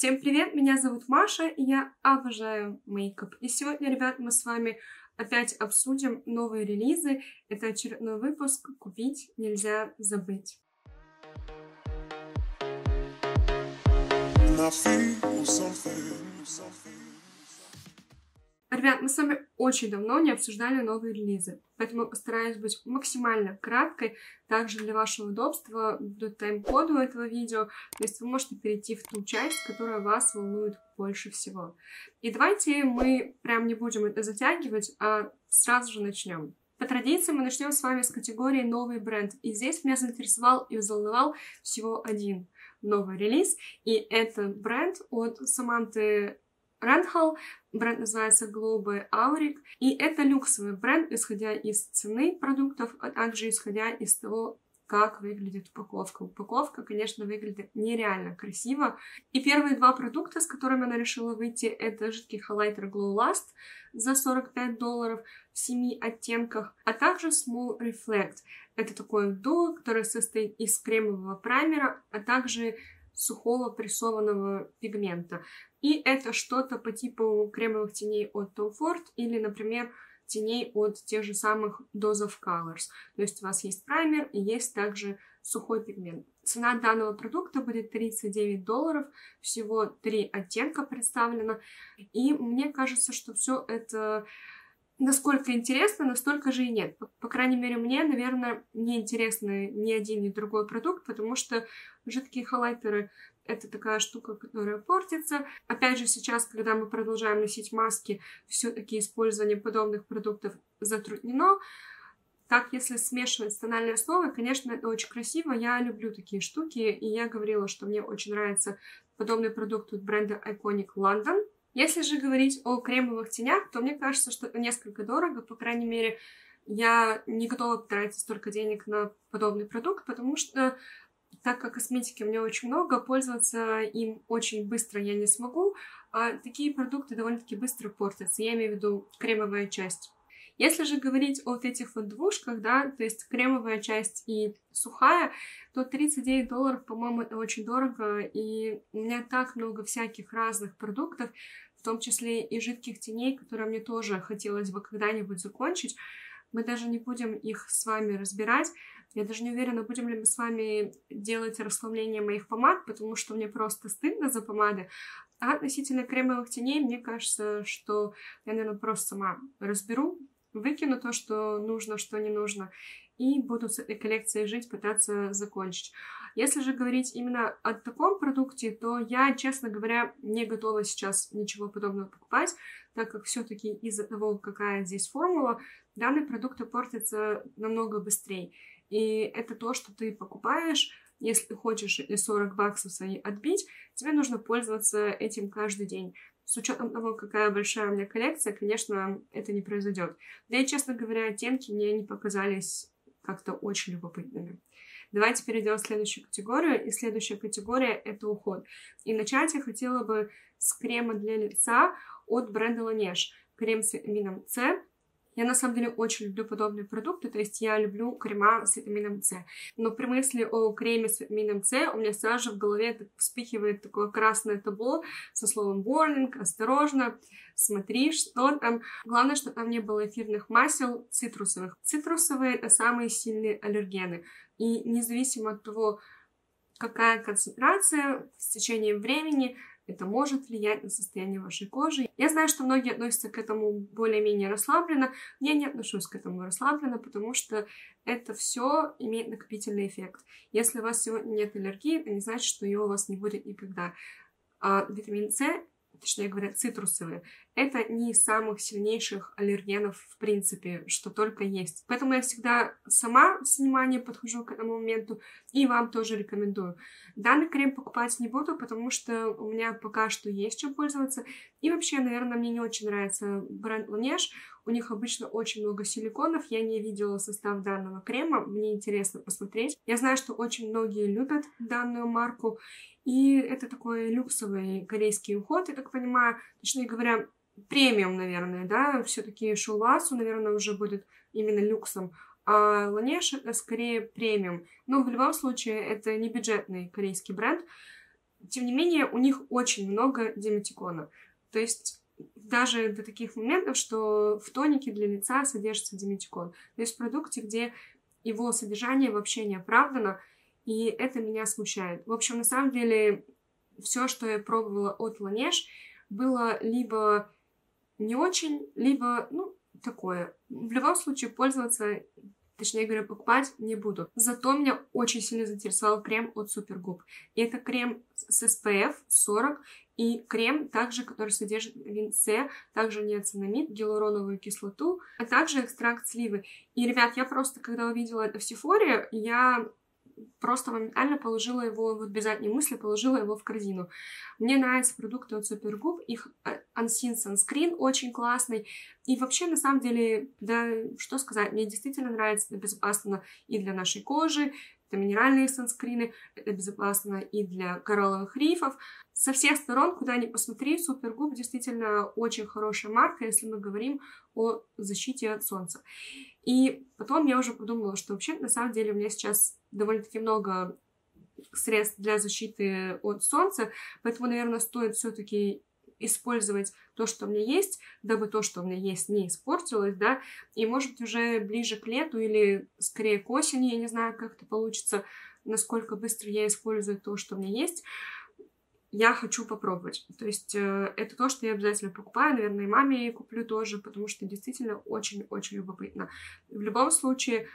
Всем привет, меня зовут Маша, и я обожаю мейкап. И сегодня, ребят, мы с вами опять обсудим новые релизы. Это очередной выпуск «Купить нельзя забыть». Ребят, мы с вами очень давно не обсуждали новые релизы, поэтому постараюсь быть максимально краткой. Также для вашего удобства будут тайм-коды у этого видео, то есть вы можете перейти в ту часть, которая вас волнует больше всего. И давайте мы прям не будем это затягивать, а сразу же начнем. По традиции мы начнем с вами с категории «Новый бренд». И здесь меня заинтересовал и взволновал всего один новый релиз. И это бренд от Саманты Ренхал. Бренд называется Globe Auric. И это люксовый бренд, исходя из цены продуктов, а также исходя из того, как выглядит упаковка. Упаковка, конечно, выглядит нереально красиво. И первые два продукта, с которыми она решила выйти, это жидкий хайлайтер Glow Last за 45 долларов в 7 оттенках, а также Small Reflect. Это такое дуо, которое состоит из кремового праймера, а также сухого прессованного пигмента. И это что-то по типу кремовых теней от Tom Ford или, например, теней от тех же самых Dose of Colors. То есть у вас есть праймер и есть также сухой пигмент. Цена данного продукта будет 39 долларов, всего три оттенка представлено. И мне кажется, что все это насколько интересно, настолько же и нет. По, по крайней мере, мне, наверное, не интересны ни один, ни другой продукт, потому что жидкие хайлайтеры — это такая штука, которая портится. Опять же, сейчас, когда мы продолжаем носить маски, все-таки использование подобных продуктов затруднено. Так, если смешивать с тональной основой, конечно, это очень красиво. Я люблю такие штуки, и я говорила, что мне очень нравится подобный продукт от бренда Iconic London — если же говорить о кремовых тенях, то мне кажется, что это несколько дорого, по крайней мере, я не готова потратить столько денег на подобный продукт, потому что так как косметики у меня очень много, пользоваться им очень быстро я не смогу, а такие продукты довольно-таки быстро портятся. Я имею в виду кремовая часть. Если же говорить о вот этих вот двушках, да, то есть кремовая часть и сухая, то 39 долларов, по-моему, это очень дорого, и у меня так много всяких разных продуктов, в том числе и жидких теней, которые мне тоже хотелось бы когда-нибудь закончить. Мы даже не будем их с вами разбирать. Я даже не уверена, будем ли мы с вами делать расслабление моих помад, потому что мне просто стыдно за помады. А относительно кремовых теней, мне кажется, что я, наверное, просто сама разберу, выкину то, что нужно, что не нужно, и буду с этой коллекцией жить, пытаться закончить. Если же говорить именно о таком продукте, то я, честно говоря, не готова сейчас ничего подобного покупать, так как все-таки из-за того, какая здесь формула, данный продукт портится намного быстрее. И это то, что ты покупаешь, если ты хочешь 40 баксов свои отбить, тебе нужно пользоваться этим каждый день с учетом того, какая большая у меня коллекция, конечно, это не произойдет. Да и, честно говоря, оттенки мне не показались как-то очень любопытными. Давайте перейдем в следующую категорию. И следующая категория — это уход. И начать я хотела бы с крема для лица от бренда Laneige. Крем с витамином С я на самом деле очень люблю подобные продукты, то есть я люблю крема с витамином С. Но при мысли о креме с витамином С у меня сразу же в голове вспыхивает такое красное табло со словом warning, осторожно, смотри, что там. Главное, что там не было эфирных масел цитрусовых. Цитрусовые — это самые сильные аллергены. И независимо от того, какая концентрация с течением времени это может влиять на состояние вашей кожи. Я знаю, что многие относятся к этому более-менее расслабленно. Я не отношусь к этому расслабленно, потому что это все имеет накопительный эффект. Если у вас сегодня нет аллергии, это не значит, что ее у вас не будет никогда. А витамин С точнее говоря, цитрусовые, это не из самых сильнейших аллергенов в принципе, что только есть. Поэтому я всегда сама с вниманием подхожу к этому моменту и вам тоже рекомендую. Данный крем покупать не буду, потому что у меня пока что есть чем пользоваться. И вообще, наверное, мне не очень нравится бренд Laneige. У них обычно очень много силиконов. Я не видела состав данного крема. Мне интересно посмотреть. Я знаю, что очень многие любят данную марку. И это такой люксовый корейский уход, я так понимаю. Точнее говоря, премиум, наверное, да. Все-таки Шуласу, наверное, уже будет именно люксом. А Ланеш скорее премиум. Но в любом случае это не бюджетный корейский бренд. тем не менее, у них очень много диметикона. То есть даже до таких моментов, что в тонике для лица содержится диметикон. То есть в продукте, где его содержание вообще не оправдано, и это меня смущает. В общем, на самом деле, все, что я пробовала от Ланеж, было либо не очень, либо, ну, такое. В любом случае, пользоваться точнее говоря, покупать не буду. Зато меня очень сильно заинтересовал крем от Супергуб. И это крем с SPF 40 и крем также, который содержит С, также неоцинамид, гиалуроновую кислоту, а также экстракт сливы. И, ребят, я просто, когда увидела это в Сефоре, я просто моментально положила его, вот без задней мысли, положила его в корзину. Мне нравятся продукты от Supergoop, их э, Unseen Sunscreen очень классный, и вообще, на самом деле, да, что сказать, мне действительно нравится, это безопасно и для нашей кожи, это минеральные санскрины, это безопасно и для коралловых рифов. Со всех сторон, куда ни посмотри, Супергуб действительно очень хорошая марка, если мы говорим о защите от солнца. И потом я уже подумала, что вообще, на самом деле, у меня сейчас довольно-таки много средств для защиты от солнца, поэтому, наверное, стоит все-таки использовать то, что у меня есть, дабы то, что у меня есть, не испортилось, да, и, может быть, уже ближе к лету или скорее к осени, я не знаю, как это получится, насколько быстро я использую то, что у меня есть, я хочу попробовать. То есть э, это то, что я обязательно покупаю, наверное, и маме куплю тоже, потому что действительно очень-очень любопытно. В любом случае,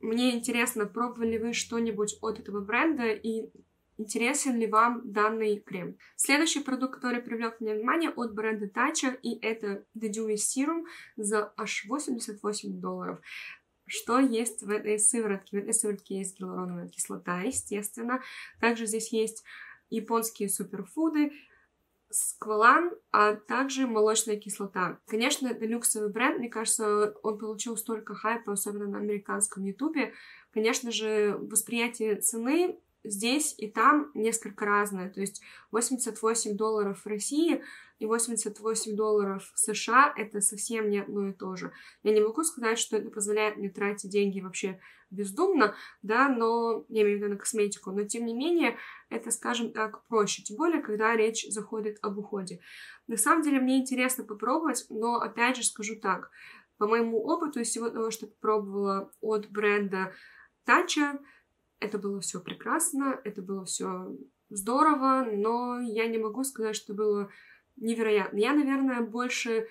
мне интересно, пробовали вы что-нибудь от этого бренда и интересен ли вам данный крем. Следующий продукт, который привлек мне внимание от бренда Tatcha, и это The Dewy Serum за аж 88 долларов. Что есть в этой сыворотке? В этой сыворотке есть гиалуроновая кислота, естественно. Также здесь есть японские суперфуды, сквалан, а также молочная кислота. Конечно, это люксовый бренд, мне кажется, он получил столько хайпа, особенно на американском ютубе. Конечно же, восприятие цены здесь и там несколько разное. То есть 88 долларов в России и 88 долларов в США — это совсем не одно и то же. Я не могу сказать, что это позволяет мне тратить деньги вообще бездумно, да, но я имею в виду на косметику, но тем не менее это, скажем так, проще, тем более, когда речь заходит об уходе. На самом деле мне интересно попробовать, но опять же скажу так, по моему опыту из всего того, что попробовала от бренда Тача, это было все прекрасно, это было все здорово, но я не могу сказать, что было невероятно. Я, наверное, больше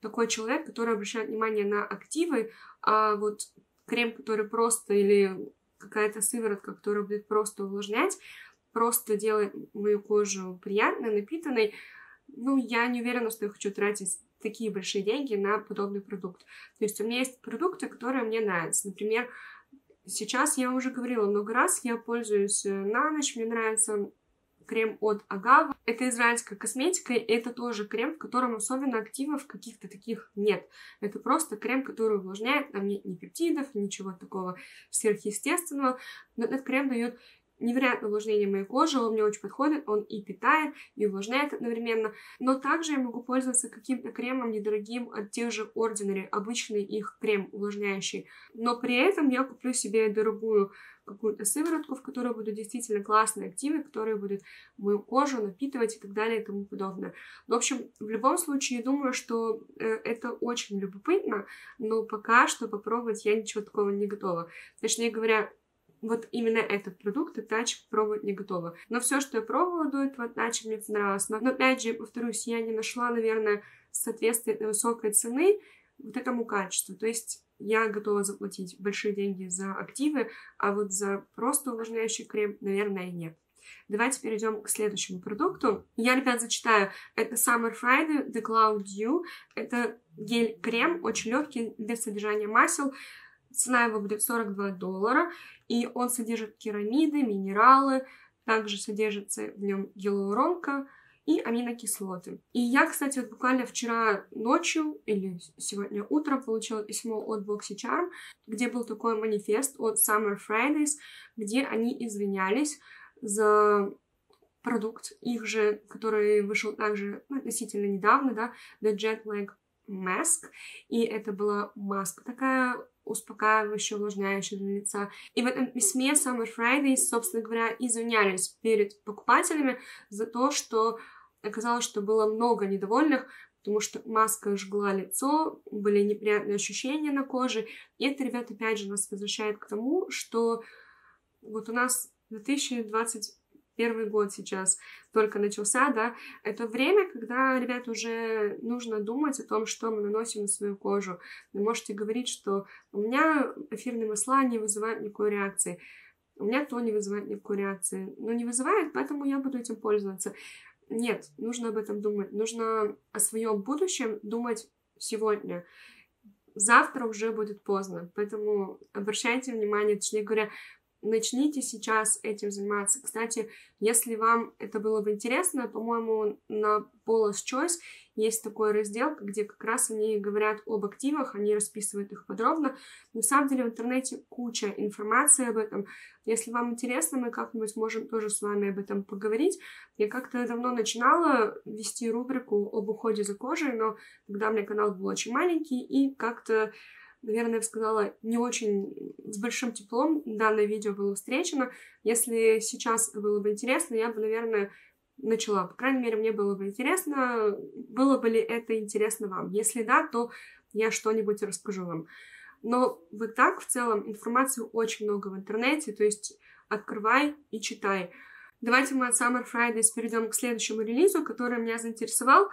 такой человек, который обращает внимание на активы, а вот крем, который просто или какая-то сыворотка, которая будет просто увлажнять, просто делает мою кожу приятной, напитанной, ну, я не уверена, что я хочу тратить такие большие деньги на подобный продукт. То есть у меня есть продукты, которые мне нравятся. Например, сейчас я уже говорила много раз, я пользуюсь э, на ночь, мне нравится крем от Агава. Это израильская косметика, и это тоже крем, в котором особенно активов каких-то таких нет. Это просто крем, который увлажняет, там нет ни пептидов, ничего такого сверхъестественного. Но этот крем дает невероятное увлажнение моей кожи, он мне очень подходит, он и питает, и увлажняет одновременно, но также я могу пользоваться каким-то кремом недорогим от тех же Ordinary, обычный их крем увлажняющий, но при этом я куплю себе дорогую какую-то сыворотку, в которой будут действительно классные активы, которые будут мою кожу напитывать и так далее и тому подобное. В общем, в любом случае, думаю, что э, это очень любопытно, но пока что попробовать я ничего такого не готова. Точнее говоря, вот именно этот продукт и тач пробовать не готова. Но все, что я пробовала до этого, тач мне понравилось. Но, опять же, повторюсь, я не нашла, наверное, соответствие высокой цены вот этому качеству. То есть я готова заплатить большие деньги за активы, а вот за просто увлажняющий крем, наверное, нет. Давайте перейдем к следующему продукту. Я, ребят, зачитаю. Это Summer Friday The Cloud Dew. Это гель-крем, очень легкий, без содержания масел. Цена его будет 42 доллара, и он содержит керамиды, минералы, также содержится в нем гиалуронка и аминокислоты. И я, кстати, вот буквально вчера ночью или сегодня утром получила письмо от BoxyCharm, где был такой манифест от Summer Fridays, где они извинялись за продукт их же, который вышел также ну, относительно недавно, да, The Jet Lag Mask, и это была маска такая успокаивающая, увлажняющая для лица. И в этом письме Summer Fridays, собственно говоря, извинялись перед покупателями за то, что оказалось, что было много недовольных, потому что маска жгла лицо, были неприятные ощущения на коже. И это, ребят, опять же нас возвращает к тому, что вот у нас 2020 первый год сейчас только начался, да, это время, когда, ребят, уже нужно думать о том, что мы наносим на свою кожу. Вы можете говорить, что у меня эфирные масла не вызывают никакой реакции, у меня то не вызывает никакой реакции. Но не вызывает, поэтому я буду этим пользоваться. Нет, нужно об этом думать. Нужно о своем будущем думать сегодня. Завтра уже будет поздно. Поэтому обращайте внимание, точнее говоря, начните сейчас этим заниматься. Кстати, если вам это было бы интересно, по-моему, на Paula's Choice есть такой раздел, где как раз они говорят об активах, они расписывают их подробно. На самом деле в интернете куча информации об этом. Если вам интересно, мы как-нибудь можем тоже с вами об этом поговорить. Я как-то давно начинала вести рубрику об уходе за кожей, но тогда у меня канал был очень маленький, и как-то наверное, я бы сказала, не очень с большим теплом данное видео было встречено. Если сейчас было бы интересно, я бы, наверное, начала. По крайней мере, мне было бы интересно, было бы ли это интересно вам. Если да, то я что-нибудь расскажу вам. Но вот так, в целом, информации очень много в интернете, то есть открывай и читай. Давайте мы от Summer Fridays перейдем к следующему релизу, который меня заинтересовал.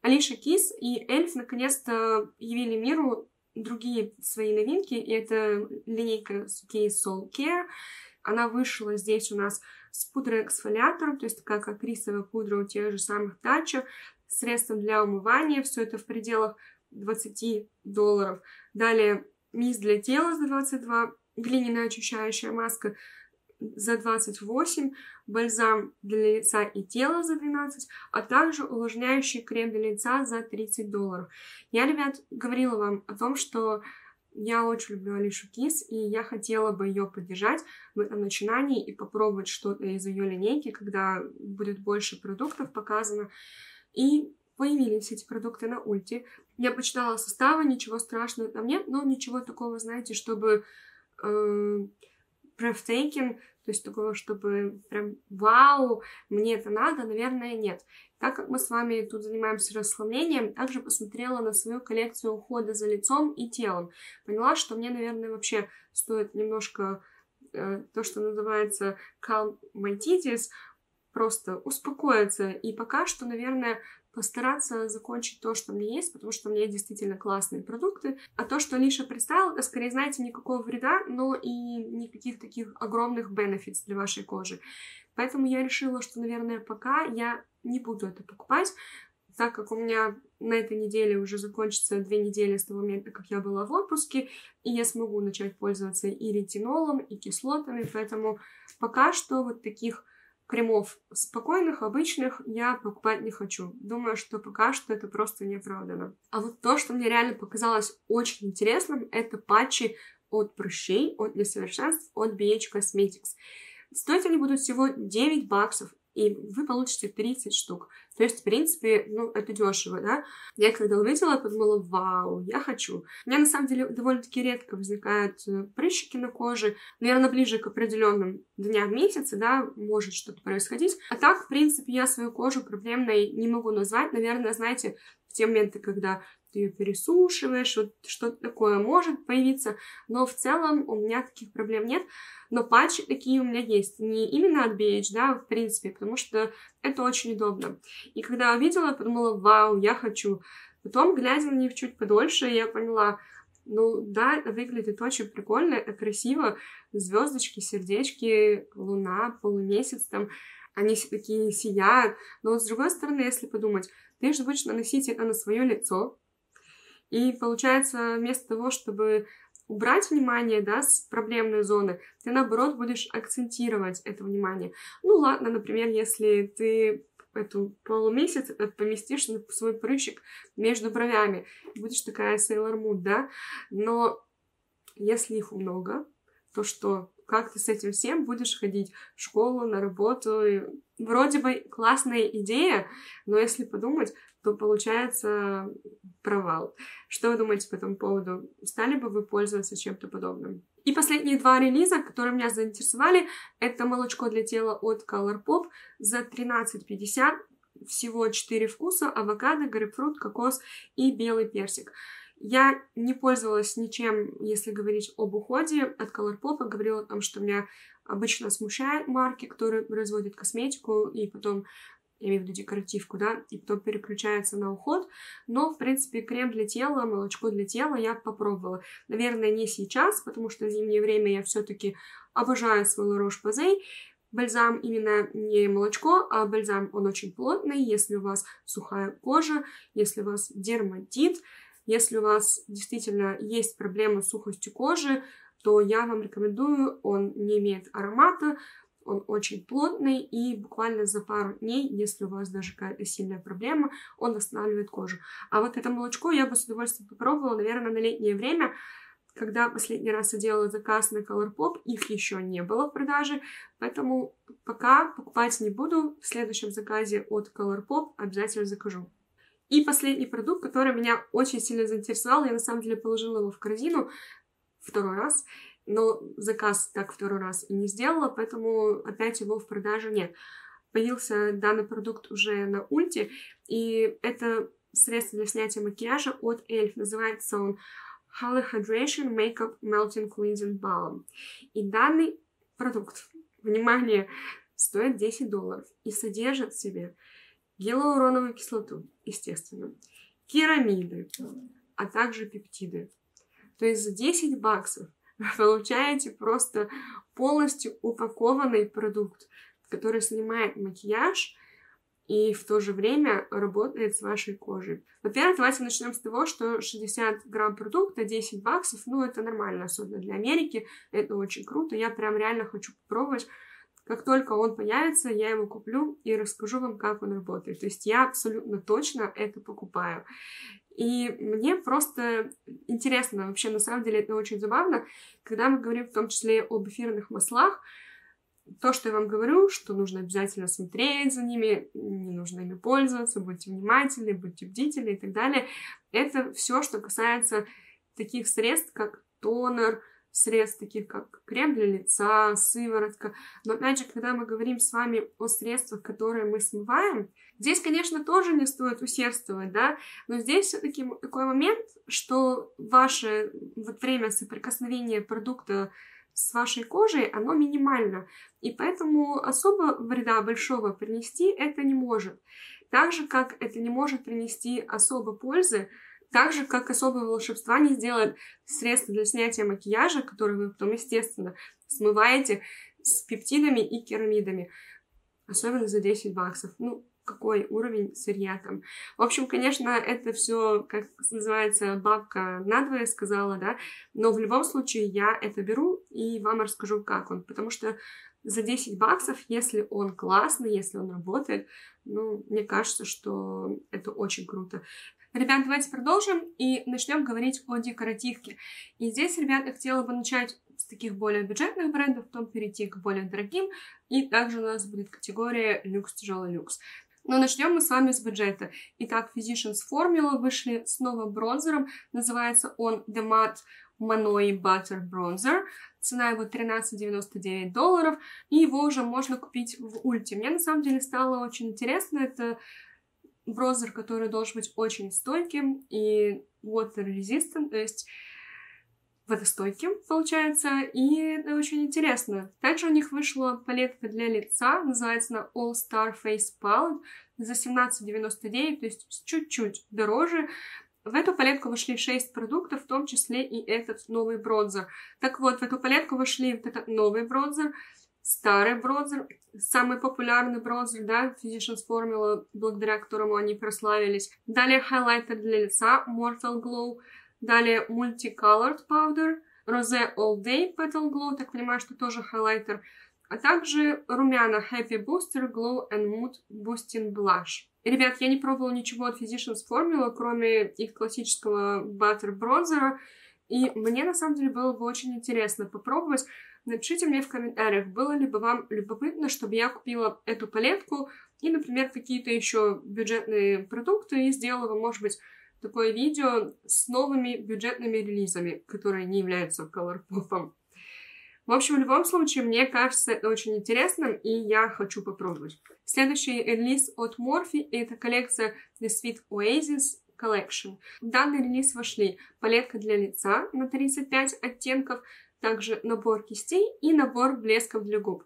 Алиша Кис и Эльф наконец-то явили миру другие свои новинки, и это линейка Case Soul Care. Она вышла здесь у нас с пудрой-эксфолиатором, то есть такая как рисовая пудра у тех же самых тача, средством для умывания, все это в пределах 20 долларов. Далее мисс для тела за 22, глиняная очищающая маска за 28, бальзам для лица и тела за 12, а также увлажняющий крем для лица за 30 долларов. Я, ребят, говорила вам о том, что я очень люблю Алишу Кис, и я хотела бы ее поддержать в этом начинании и попробовать что-то из ее линейки, когда будет больше продуктов показано. И появились эти продукты на ульте. Я почитала составы, ничего страшного там нет, но ничего такого, знаете, чтобы э, breathtaking, то есть такого, чтобы прям вау, мне это надо, наверное, нет. Так как мы с вами тут занимаемся расслаблением, также посмотрела на свою коллекцию ухода за лицом и телом. Поняла, что мне, наверное, вообще стоит немножко э, то, что называется calm my titties, просто успокоиться. И пока что, наверное, постараться закончить то, что у меня есть, потому что у меня действительно классные продукты. А то, что Лиша представила, это скорее, знаете, никакого вреда, но и никаких таких огромных бенефитов для вашей кожи. Поэтому я решила, что, наверное, пока я не буду это покупать, так как у меня на этой неделе уже закончится две недели с того момента, как я была в отпуске, и я смогу начать пользоваться и ретинолом, и кислотами, поэтому пока что вот таких кремов спокойных, обычных я покупать не хочу. Думаю, что пока что это просто неоправданно. А вот то, что мне реально показалось очень интересным, это патчи от прыщей, от несовершенств, от BH Cosmetics. Стоить они будут всего 9 баксов, и вы получите 30 штук. То есть, в принципе, ну, это дешево, да? Я когда увидела, подумала, вау, я хочу. У меня, на самом деле, довольно-таки редко возникают э, прыщики на коже. Наверное, ближе к определенным дням месяца, да, может что-то происходить. А так, в принципе, я свою кожу проблемной не могу назвать. Наверное, знаете, в те моменты, когда ты ее пересушиваешь, вот что-то такое может появиться, но в целом у меня таких проблем нет, но патчи такие у меня есть, не именно от BH, да, в принципе, потому что это очень удобно. И когда увидела, подумала, вау, я хочу. Потом, глядя на них чуть подольше, я поняла, ну да, выглядит очень прикольно, красиво, звездочки, сердечки, луна, полумесяц там, они все такие сияют. Но вот с другой стороны, если подумать, ты же будешь наносить это на свое лицо, и получается, вместо того, чтобы убрать внимание, да, с проблемной зоны, ты, наоборот, будешь акцентировать это внимание. Ну, ладно, например, если ты эту полумесяц поместишь на свой прыщик между бровями, будешь такая Sailor Moon, да, но если их много, то что как ты с этим всем будешь ходить в школу, на работу. Вроде бы классная идея, но если подумать, то получается провал. Что вы думаете по этому поводу? Стали бы вы пользоваться чем-то подобным? И последние два релиза, которые меня заинтересовали, это молочко для тела от Colourpop за 13,50 всего 4 вкуса, авокадо, грейпфрут, кокос и белый персик. Я не пользовалась ничем, если говорить об уходе от Colourpop, говорила о том, что меня обычно смущают марки, которые производят косметику и потом я имею в виду декоративку, да, и потом переключается на уход. Но, в принципе, крем для тела, молочко для тела я попробовала. Наверное, не сейчас, потому что в зимнее время я все-таки обожаю свой La Roche-Posay. Бальзам именно не молочко, а бальзам, он очень плотный, если у вас сухая кожа, если у вас дерматит, если у вас действительно есть проблемы с сухостью кожи, то я вам рекомендую, он не имеет аромата, он очень плотный, и буквально за пару дней, если у вас даже какая-то сильная проблема, он восстанавливает кожу. А вот это молочко я бы с удовольствием попробовала, наверное, на летнее время, когда последний раз я делала заказ на Colourpop, их еще не было в продаже, поэтому пока покупать не буду. В следующем заказе от Colourpop обязательно закажу. И последний продукт, который меня очень сильно заинтересовал, я на самом деле положила его в корзину второй раз, но заказ так второй раз и не сделала, поэтому опять его в продаже нет. Появился данный продукт уже на ульте, и это средство для снятия макияжа от Эльф. Называется он Halo Hydration Makeup Melting Cleansing Balm. И данный продукт, внимание, стоит 10 долларов и содержит в себе гиалуроновую кислоту, естественно, керамиды, а также пептиды. То есть за 10 баксов получаете просто полностью упакованный продукт, который снимает макияж и в то же время работает с вашей кожей. Во-первых, давайте начнем с того, что 60 грамм продукта, 10 баксов, ну, это нормально, особенно для Америки, это очень круто, я прям реально хочу попробовать, как только он появится, я его куплю и расскажу вам, как он работает. То есть я абсолютно точно это покупаю. И мне просто интересно, вообще на самом деле это очень забавно, когда мы говорим в том числе об эфирных маслах, то, что я вам говорю, что нужно обязательно смотреть за ними, не нужно ими пользоваться, будьте внимательны, будьте бдительны и так далее. Это все, что касается таких средств, как тонер, средств, таких как крем для лица, сыворотка. Но опять же, когда мы говорим с вами о средствах, которые мы смываем, здесь, конечно, тоже не стоит усердствовать, да, но здесь все-таки такой момент, что ваше вот время соприкосновения продукта с вашей кожей, оно минимально. И поэтому особо вреда большого принести это не может. Так же, как это не может принести особо пользы, так же, как особого волшебства не сделает средство для снятия макияжа, которое вы потом, естественно, смываете с пептидами и керамидами. Особенно за 10 баксов. Ну, какой уровень сырья там. В общем, конечно, это все, как называется, бабка надвое сказала, да, но в любом случае я это беру и вам расскажу, как он, потому что за 10 баксов, если он классный, если он работает, ну, мне кажется, что это очень круто. Ребят, давайте продолжим и начнем говорить о декоративке. И здесь, ребят, я хотела бы начать с таких более бюджетных брендов, потом перейти к более дорогим, и также у нас будет категория люкс, тяжелый люкс. Но начнем мы с вами с бюджета. Итак, Physicians Formula вышли с новым бронзером. Называется он The Matte Manoi Butter Bronzer. Цена его 13,99 долларов. И его уже можно купить в Ульте. Мне на самом деле стало очень интересно. Это бронзер, который должен быть очень стойким и water resistant, то есть водостойким, получается, и это очень интересно. Также у них вышла палетка для лица, называется она All Star Face Palette за 17,99, то есть чуть-чуть дороже. В эту палетку вошли 6 продуктов, в том числе и этот новый бронзер. Так вот, в эту палетку вошли вот этот новый бронзер, старый бронзер, самый популярный бронзер, да, Physicians Formula, благодаря которому они прославились. Далее хайлайтер для лица Mortal Glow, Далее Multicolored Powder, Rose All Day Petal Glow, так понимаю, что тоже хайлайтер. А также румяна Happy Booster Glow and Mood Boosting Blush. ребят, я не пробовала ничего от Physicians Formula, кроме их классического Butter бронзера. И мне, на самом деле, было бы очень интересно попробовать. Напишите мне в комментариях, было ли бы вам любопытно, чтобы я купила эту палетку и, например, какие-то еще бюджетные продукты и сделала, может быть, такое видео с новыми бюджетными релизами, которые не являются колорпопом. В общем, в любом случае, мне кажется это очень интересным, и я хочу попробовать. Следующий релиз от Morphe — это коллекция The Sweet Oasis Collection. В данный релиз вошли палетка для лица на 35 оттенков, также набор кистей и набор блесков для губ.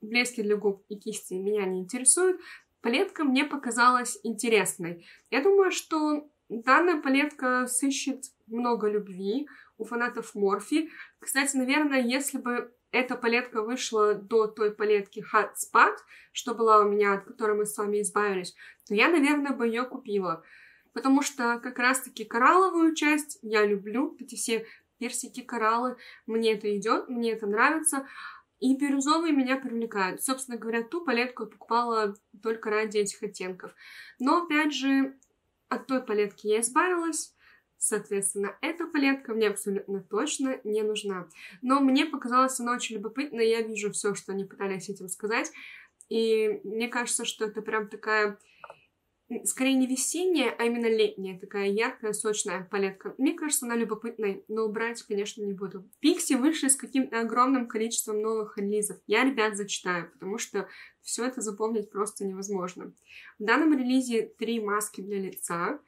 Блески для губ и кисти меня не интересуют. Палетка мне показалась интересной. Я думаю, что данная палетка сыщет много любви у фанатов Морфи. Кстати, наверное, если бы эта палетка вышла до той палетки Hot Spot, что была у меня, от которой мы с вами избавились, то я, наверное, бы ее купила. Потому что как раз-таки коралловую часть я люблю, эти все персики, кораллы, мне это идет, мне это нравится. И бирюзовые меня привлекают. Собственно говоря, ту палетку я покупала только ради этих оттенков. Но, опять же, от той палетки я избавилась. Соответственно, эта палетка мне абсолютно точно не нужна. Но мне показалось она очень любопытной. Я вижу все, что они пытались этим сказать. И мне кажется, что это прям такая скорее не весенняя, а именно летняя, такая яркая, сочная палетка. Мне кажется, она любопытная, но убрать, конечно, не буду. Пикси вышли с каким-то огромным количеством новых релизов. Я, ребят, зачитаю, потому что все это запомнить просто невозможно. В данном релизе три маски для лица,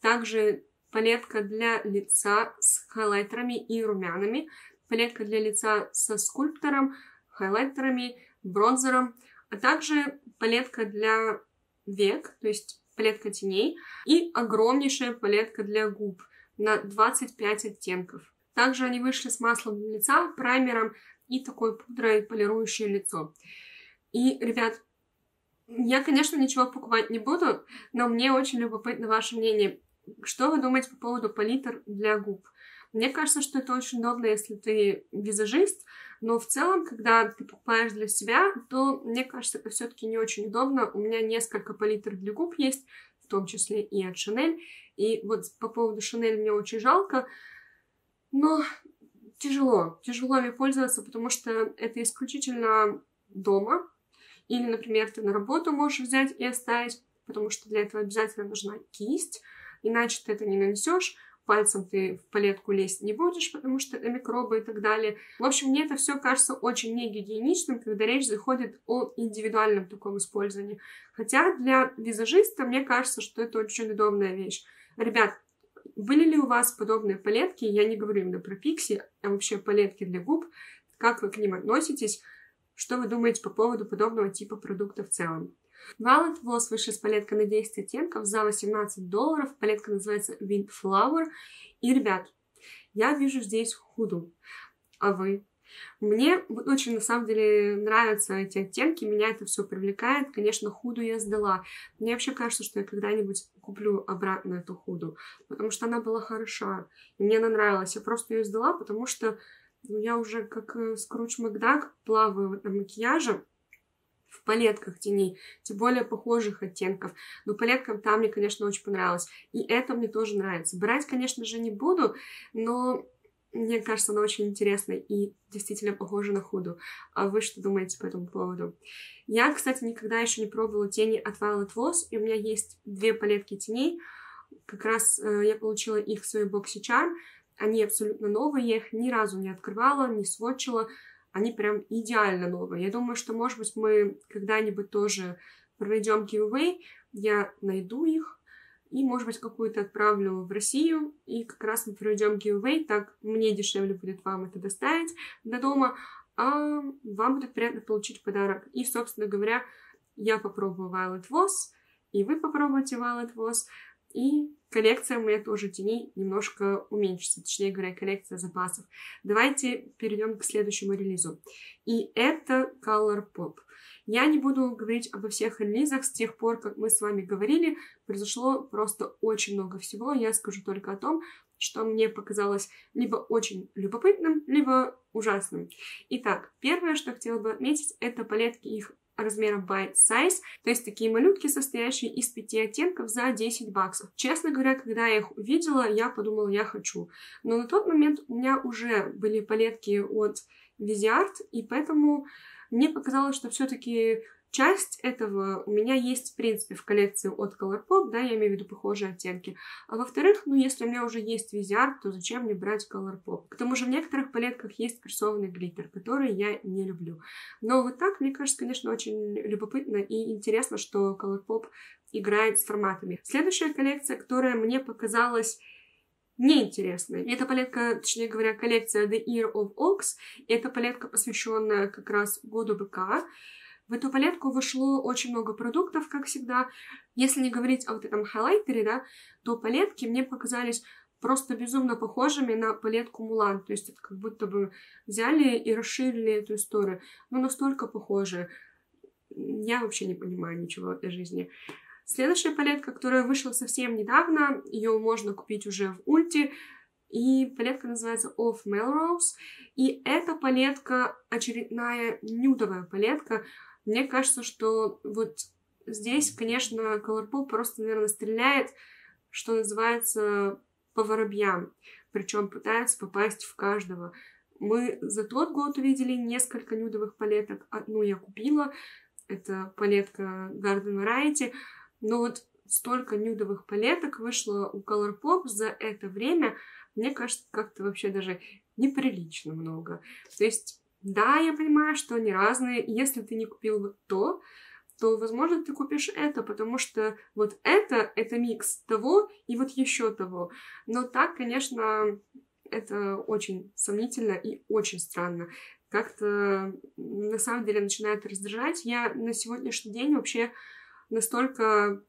также палетка для лица с хайлайтерами и румянами, палетка для лица со скульптором, хайлайтерами, бронзером, а также палетка для век, то есть палетка теней и огромнейшая палетка для губ на 25 оттенков. Также они вышли с маслом для лица, праймером и такой пудрой, полирующей лицо. И, ребят, я, конечно, ничего покупать не буду, но мне очень любопытно ваше мнение. Что вы думаете по поводу палитр для губ? Мне кажется, что это очень удобно, если ты визажист, но в целом, когда ты покупаешь для себя, то, мне кажется, это все-таки не очень удобно. У меня несколько палитр для губ есть, в том числе и от Шанель. И вот по поводу Шанель мне очень жалко, но тяжело. Тяжело ими пользоваться, потому что это исключительно дома. Или, например, ты на работу можешь взять и оставить, потому что для этого обязательно нужна кисть, иначе ты это не нанесешь пальцем ты в палетку лезть не будешь, потому что это микробы и так далее. В общем, мне это все кажется очень негигиеничным, когда речь заходит о индивидуальном таком использовании. Хотя для визажиста мне кажется, что это очень удобная вещь. Ребят, были ли у вас подобные палетки? Я не говорю именно про пикси, а вообще палетки для губ. Как вы к ним относитесь? Что вы думаете по поводу подобного типа продукта в целом? Violet Voss вышла с палеткой на 10 оттенков за 18 долларов. Палетка называется Windflower. И, ребят, я вижу здесь худу. А вы? Мне очень, на самом деле, нравятся эти оттенки, меня это все привлекает. Конечно, худу я сдала. Мне вообще кажется, что я когда-нибудь куплю обратно эту худу, потому что она была хороша, и мне она нравилась. Я просто ее сдала, потому что ну, я уже как э, Скрудж Макдак плаваю этом макияже, в палетках теней, тем более похожих оттенков. Но палеткам там мне, конечно, очень понравилось. И это мне тоже нравится. Брать, конечно же, не буду, но мне кажется, она очень интересная и действительно похожа на худу. А вы что думаете по этому поводу? Я, кстати, никогда еще не пробовала тени от Violet Voss, и у меня есть две палетки теней. Как раз э, я получила их в свой боксе Charm. Они абсолютно новые, я их ни разу не открывала, не сводчила они прям идеально новые. Я думаю, что, может быть, мы когда-нибудь тоже проведем giveaway, я найду их, и, может быть, какую-то отправлю в Россию, и как раз мы проведем giveaway, так мне дешевле будет вам это доставить до дома, а вам будет приятно получить подарок. И, собственно говоря, я попробую Violet Voss, и вы попробуйте Violet Voss, и коллекция моя тоже теней немножко уменьшится, точнее говоря, коллекция запасов. Давайте перейдем к следующему релизу. И это Color Pop. Я не буду говорить обо всех релизах. С тех пор, как мы с вами говорили, произошло просто очень много всего. Я скажу только о том, что мне показалось либо очень любопытным, либо ужасным. Итак, первое, что хотела бы отметить, это палетки их размером bite size, то есть такие малютки, состоящие из пяти оттенков за 10 баксов. Честно говоря, когда я их увидела, я подумала, я хочу. Но на тот момент у меня уже были палетки от визиарт, и поэтому мне показалось, что все-таки Часть этого у меня есть, в принципе, в коллекции от Colourpop, да, я имею в виду похожие оттенки. А во-вторых, ну, если у меня уже есть визиар, то зачем мне брать Colourpop? К тому же в некоторых палетках есть прессованный глиттер, который я не люблю. Но вот так, мне кажется, конечно, очень любопытно и интересно, что Colourpop играет с форматами. Следующая коллекция, которая мне показалась неинтересной. Это палетка, точнее говоря, коллекция The Ear of Ox. Это палетка, посвященная как раз году быка. В эту палетку вошло очень много продуктов, как всегда. Если не говорить о вот этом хайлайтере, да, то палетки мне показались просто безумно похожими на палетку Мулан. То есть это как будто бы взяли и расширили эту историю. Но настолько похожие. Я вообще не понимаю ничего в этой жизни. Следующая палетка, которая вышла совсем недавно, ее можно купить уже в Ульте, и палетка называется Off Melrose. И эта палетка очередная нюдовая палетка. Мне кажется, что вот здесь, конечно, Colourpop просто, наверное, стреляет, что называется, по воробьям. Причем пытается попасть в каждого. Мы за тот год увидели несколько нюдовых палеток. Одну я купила. Это палетка Garden Variety. Но вот столько нюдовых палеток вышло у Colourpop за это время. Мне кажется, как-то вообще даже неприлично много. То есть да, я понимаю, что они разные. Если ты не купил вот то, то, возможно, ты купишь это, потому что вот это — это микс того и вот еще того. Но так, конечно, это очень сомнительно и очень странно. Как-то на самом деле начинает раздражать. Я на сегодняшний день вообще настолько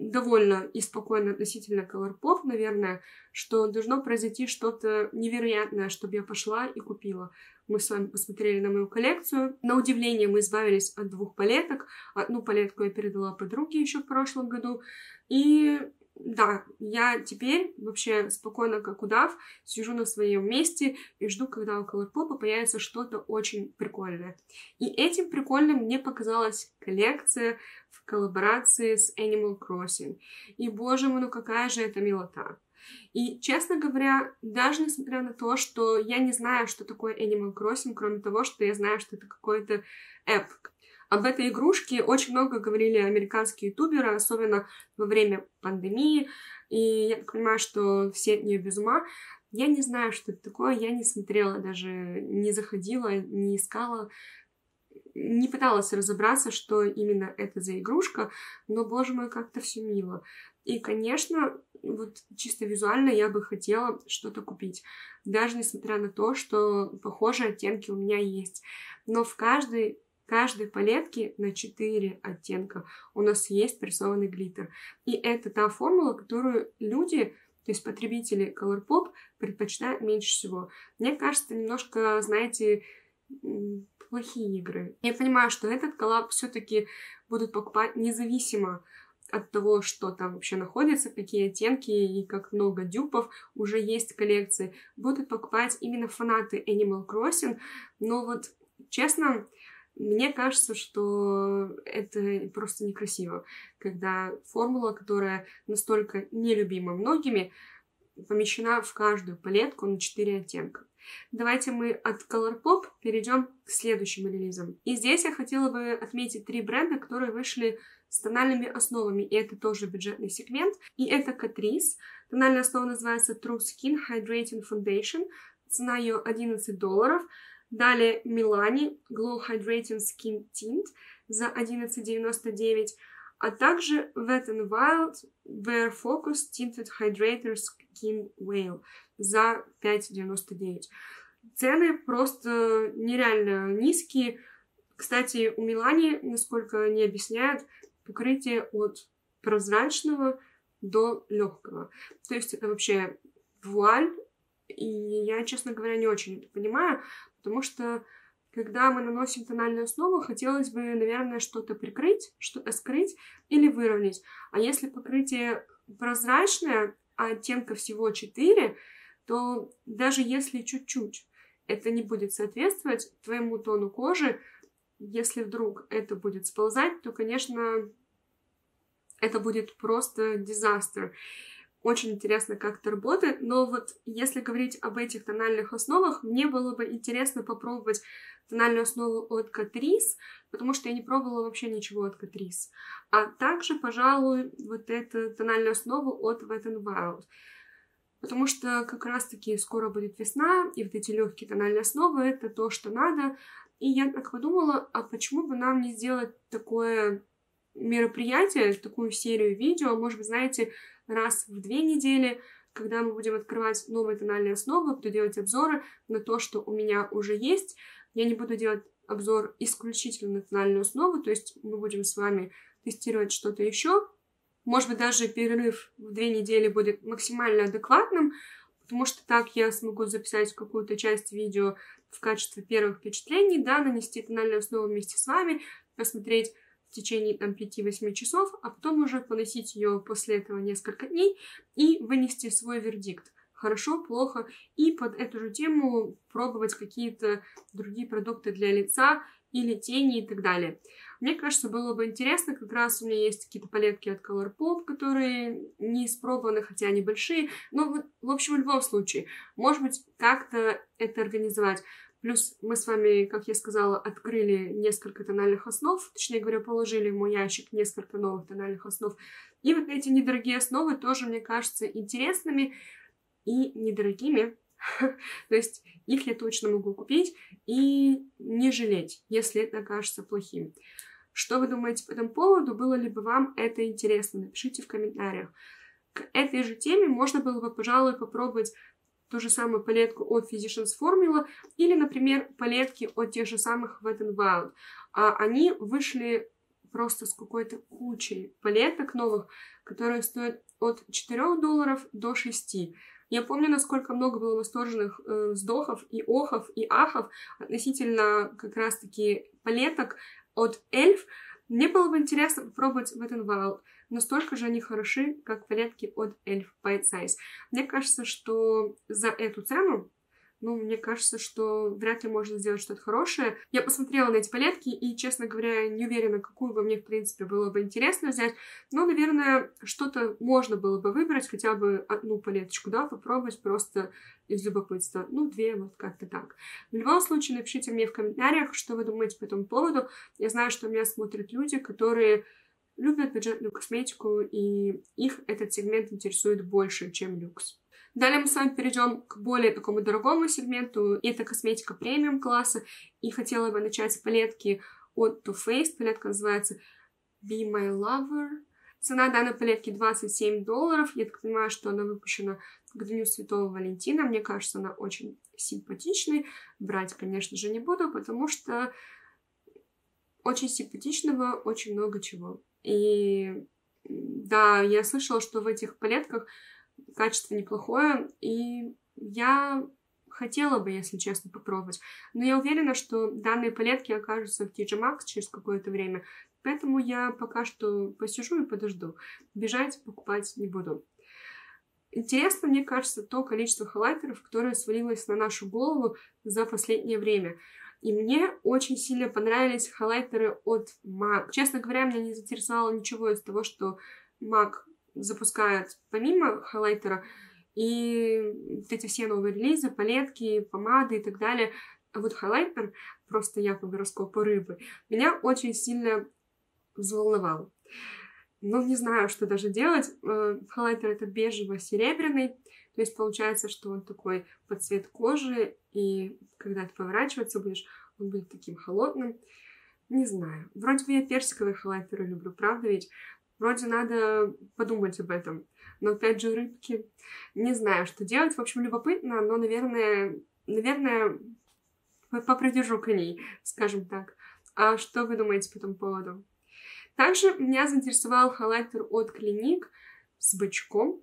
довольно и спокойно относительно Colourpop, наверное, что должно произойти что-то невероятное, чтобы я пошла и купила. Мы с вами посмотрели на мою коллекцию. На удивление мы избавились от двух палеток. Одну палетку я передала подруге еще в прошлом году. И да, я теперь вообще спокойно, как удав, сижу на своем месте и жду, когда у Colourpop появится что-то очень прикольное. И этим прикольным мне показалась коллекция в коллаборации с Animal Crossing. И, боже мой, ну какая же это милота! И, честно говоря, даже несмотря на то, что я не знаю, что такое Animal Crossing, кроме того, что я знаю, что это какой-то эп. Об этой игрушке очень много говорили американские ютуберы, особенно во время пандемии, и я так понимаю, что все от нее без ума. Я не знаю, что это такое, я не смотрела, даже не заходила, не искала, не пыталась разобраться, что именно это за игрушка, но, боже мой, как-то все мило. И, конечно, вот чисто визуально я бы хотела что-то купить, даже несмотря на то, что похожие оттенки у меня есть. Но в каждой каждой палетке на 4 оттенка у нас есть прессованный глиттер. И это та формула, которую люди, то есть потребители Colourpop, предпочитают меньше всего. Мне кажется, немножко, знаете, плохие игры. Я понимаю, что этот коллаб все-таки будут покупать независимо от того, что там вообще находится, какие оттенки и как много дюпов уже есть в коллекции, будут покупать именно фанаты Animal Crossing. Но вот, честно, мне кажется, что это просто некрасиво, когда формула, которая настолько нелюбима многими, помещена в каждую палетку на 4 оттенка. Давайте мы от Colourpop перейдем к следующим релизам. И здесь я хотела бы отметить три бренда, которые вышли с тональными основами, и это тоже бюджетный сегмент. И это Catrice. Тональная основа называется True Skin Hydrating Foundation. Цена ее 11 долларов. Далее Milani Glow Hydrating Skin Tint за 11,99. А также Wet n Wild Wear Focus Tinted Hydrator Skin Whale за 5,99. Цены просто нереально низкие. Кстати, у Милани, насколько они объясняют, покрытие от прозрачного до легкого. То есть это вообще вуаль, и я, честно говоря, не очень это понимаю, потому что когда мы наносим тональную основу, хотелось бы, наверное, что-то прикрыть, что-то скрыть или выровнять. А если покрытие прозрачное, а оттенка всего 4, то даже если чуть-чуть это не будет соответствовать твоему тону кожи, если вдруг это будет сползать, то, конечно, это будет просто дизастер. Очень интересно, как это работает, но вот если говорить об этих тональных основах, мне было бы интересно попробовать тональную основу от Catrice, потому что я не пробовала вообще ничего от Catrice. А также, пожалуй, вот эту тональную основу от Wet n Wild. Потому что как раз-таки скоро будет весна, и вот эти легкие тональные основы — это то, что надо. И я так подумала, а почему бы нам не сделать такое мероприятие, такую серию видео, может быть, знаете, раз в две недели, когда мы будем открывать новые тональные основы, буду делать обзоры на то, что у меня уже есть. Я не буду делать обзор исключительно на тональную основу, то есть мы будем с вами тестировать что-то еще. Может быть, даже перерыв в две недели будет максимально адекватным, потому что так я смогу записать какую-то часть видео в качестве первых впечатлений, да, нанести тональную основу вместе с вами, посмотреть в течение там 5-8 часов, а потом уже поносить ее после этого несколько дней и вынести свой вердикт. Хорошо, плохо. И под эту же тему пробовать какие-то другие продукты для лица или тени и так далее. Мне кажется, было бы интересно, как раз у меня есть какие-то палетки от Colourpop, которые не испробованы, хотя они большие. Но, в общем, в любом случае, может быть, как-то это организовать. Плюс мы с вами, как я сказала, открыли несколько тональных основ, точнее говоря, положили в мой ящик несколько новых тональных основ. И вот эти недорогие основы тоже, мне кажется, интересными и недорогими. То есть их я точно могу купить и не жалеть, если это окажется плохим. Что вы думаете по этому поводу? Было ли бы вам это интересно? Напишите в комментариях. К этой же теме можно было бы, пожалуй, попробовать ту же самую палетку от Physicians Formula или, например, палетки от тех же самых Wet n Wild. А они вышли просто с какой-то кучей палеток новых, которые стоят от 4 долларов до 6. Я помню, насколько много было восторженных э, вздохов и охов и ахов относительно как раз-таки палеток от Эльф. Мне было бы интересно попробовать в этом Wild настолько же они хороши, как палетки от Elf Bite Size. Мне кажется, что за эту цену ну, мне кажется, что вряд ли можно сделать что-то хорошее. Я посмотрела на эти палетки и, честно говоря, не уверена, какую бы мне, в принципе, было бы интересно взять. Но, наверное, что-то можно было бы выбрать, хотя бы одну палеточку, да, попробовать просто из любопытства. Ну, две, вот как-то так. В любом случае, напишите мне в комментариях, что вы думаете по этому поводу. Я знаю, что меня смотрят люди, которые любят бюджетную косметику, и их этот сегмент интересует больше, чем люкс. Далее мы с вами перейдем к более такому дорогому сегменту. Это косметика премиум класса. И хотела бы начать с палетки от Too Faced. Палетка называется Be My Lover. Цена данной палетки 27 долларов. Я так понимаю, что она выпущена к Дню Святого Валентина. Мне кажется, она очень симпатичная. Брать, конечно же, не буду, потому что очень симпатичного, очень много чего. И да, я слышала, что в этих палетках качество неплохое, и я хотела бы, если честно, попробовать. Но я уверена, что данные палетки окажутся в TJ Maxx через какое-то время, поэтому я пока что посижу и подожду. Бежать покупать не буду. Интересно, мне кажется, то количество хайлайтеров, которое свалилось на нашу голову за последнее время. И мне очень сильно понравились хайлайтеры от MAC. Честно говоря, меня не заинтересовало ничего из того, что MAC запускает помимо хайлайтера. И вот эти все новые релизы, палетки, помады и так далее. А вот хайлайтер, просто я по гороскопу рыбы, меня очень сильно взволновал. Ну, не знаю, что даже делать. Э, хайлайтер этот бежево-серебряный. То есть получается, что он такой под цвет кожи, и когда ты поворачиваться будешь, он будет таким холодным. Не знаю. Вроде бы я персиковые халайтеры люблю, правда ведь? Вроде надо подумать об этом. Но опять же рыбки. Не знаю, что делать. В общем, любопытно, но, наверное, наверное, попридержу коней, скажем так. А что вы думаете по этому поводу? Также меня заинтересовал халайтер от Клиник с бычком.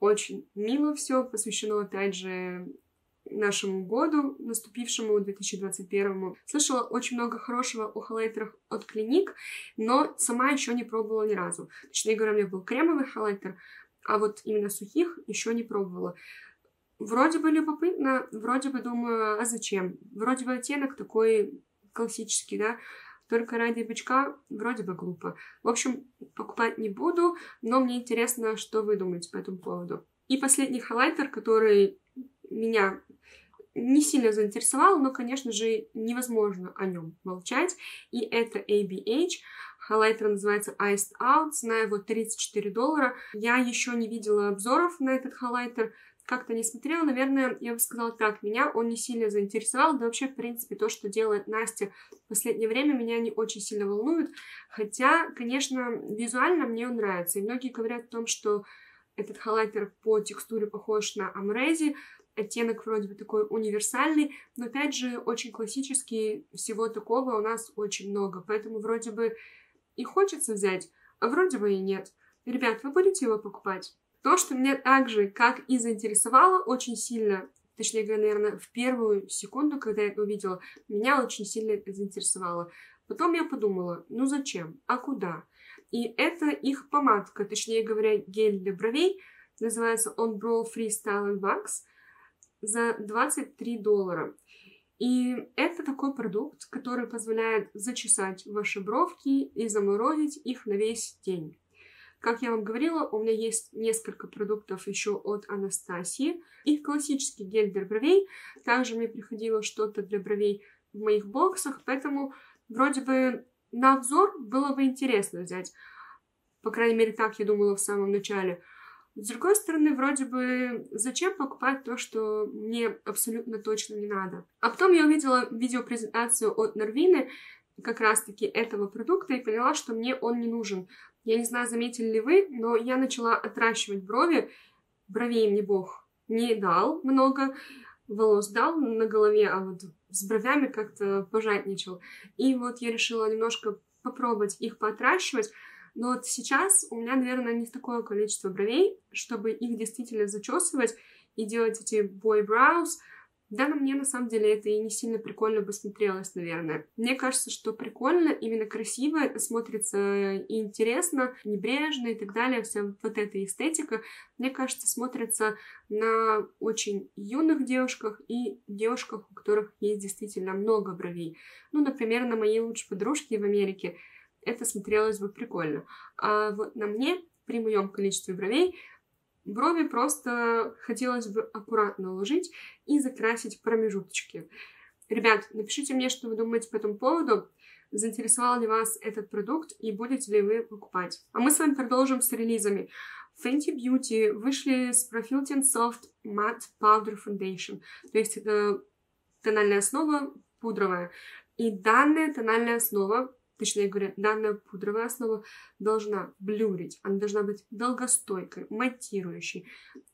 Очень мило все, посвящено, опять же, нашему году, наступившему 2021. Слышала очень много хорошего о хайлайтерах от Клиник, но сама еще не пробовала ни разу. Точнее говоря, у меня был кремовый хайлайтер, а вот именно сухих еще не пробовала. Вроде бы любопытно, вроде бы думаю, а зачем? Вроде бы оттенок такой классический, да, только ради бычка вроде бы глупо. В общем, покупать не буду, но мне интересно, что вы думаете по этому поводу. И последний хайлайтер, который меня не сильно заинтересовал, но, конечно же, невозможно о нем молчать. И это ABH. Хайлайтер называется Iced Out, цена его 34 доллара. Я еще не видела обзоров на этот хайлайтер, как-то не смотрела, наверное, я бы сказала так, меня он не сильно заинтересовал, да вообще, в принципе, то, что делает Настя в последнее время, меня не очень сильно волнует, хотя, конечно, визуально мне он нравится, и многие говорят о том, что этот хайлайтер по текстуре похож на Амрези, оттенок вроде бы такой универсальный, но опять же очень классический, всего такого у нас очень много, поэтому вроде бы и хочется взять, а вроде бы и нет. Ребят, вы будете его покупать? То, что меня также, как и заинтересовало очень сильно, точнее говоря, наверное, в первую секунду, когда я это увидела, меня очень сильно заинтересовало. Потом я подумала, ну зачем, а куда? И это их помадка, точнее говоря, гель для бровей, называется он Brow Freestyle and Wax за 23 доллара. И это такой продукт, который позволяет зачесать ваши бровки и заморозить их на весь день. Как я вам говорила, у меня есть несколько продуктов еще от Анастасии. Их классический гель для бровей. Также мне приходило что-то для бровей в моих боксах, поэтому вроде бы на обзор было бы интересно взять. По крайней мере, так я думала в самом начале. С другой стороны, вроде бы, зачем покупать то, что мне абсолютно точно не надо? А потом я увидела видеопрезентацию от Норвины, как раз-таки этого продукта, и поняла, что мне он не нужен. Я не знаю, заметили ли вы, но я начала отращивать брови. Бровей мне Бог не дал много, волос дал на голове, а вот с бровями как-то пожадничал. И вот я решила немножко попробовать их поотращивать, но вот сейчас у меня, наверное, не такое количество бровей, чтобы их действительно зачесывать и делать эти boy brows. Да, но мне на самом деле это и не сильно прикольно бы смотрелось, наверное. Мне кажется, что прикольно, именно красиво, смотрится и интересно, небрежно и так далее, вся вот эта эстетика, мне кажется, смотрится на очень юных девушках и девушках, у которых есть действительно много бровей. Ну, например, на моей лучшей подружке в Америке это смотрелось бы прикольно. А вот на мне, при моем количестве бровей, брови просто хотелось бы аккуратно уложить и закрасить промежуточки. Ребят, напишите мне, что вы думаете по этому поводу. Заинтересовал ли вас этот продукт и будете ли вы покупать? А мы с вами продолжим с релизами. Fenty Beauty вышли с Profilting Soft Matte Powder Foundation. То есть это тональная основа пудровая. И данная тональная основа точнее говоря, данная пудровая основа должна блюрить, она должна быть долгостойкой, матирующей,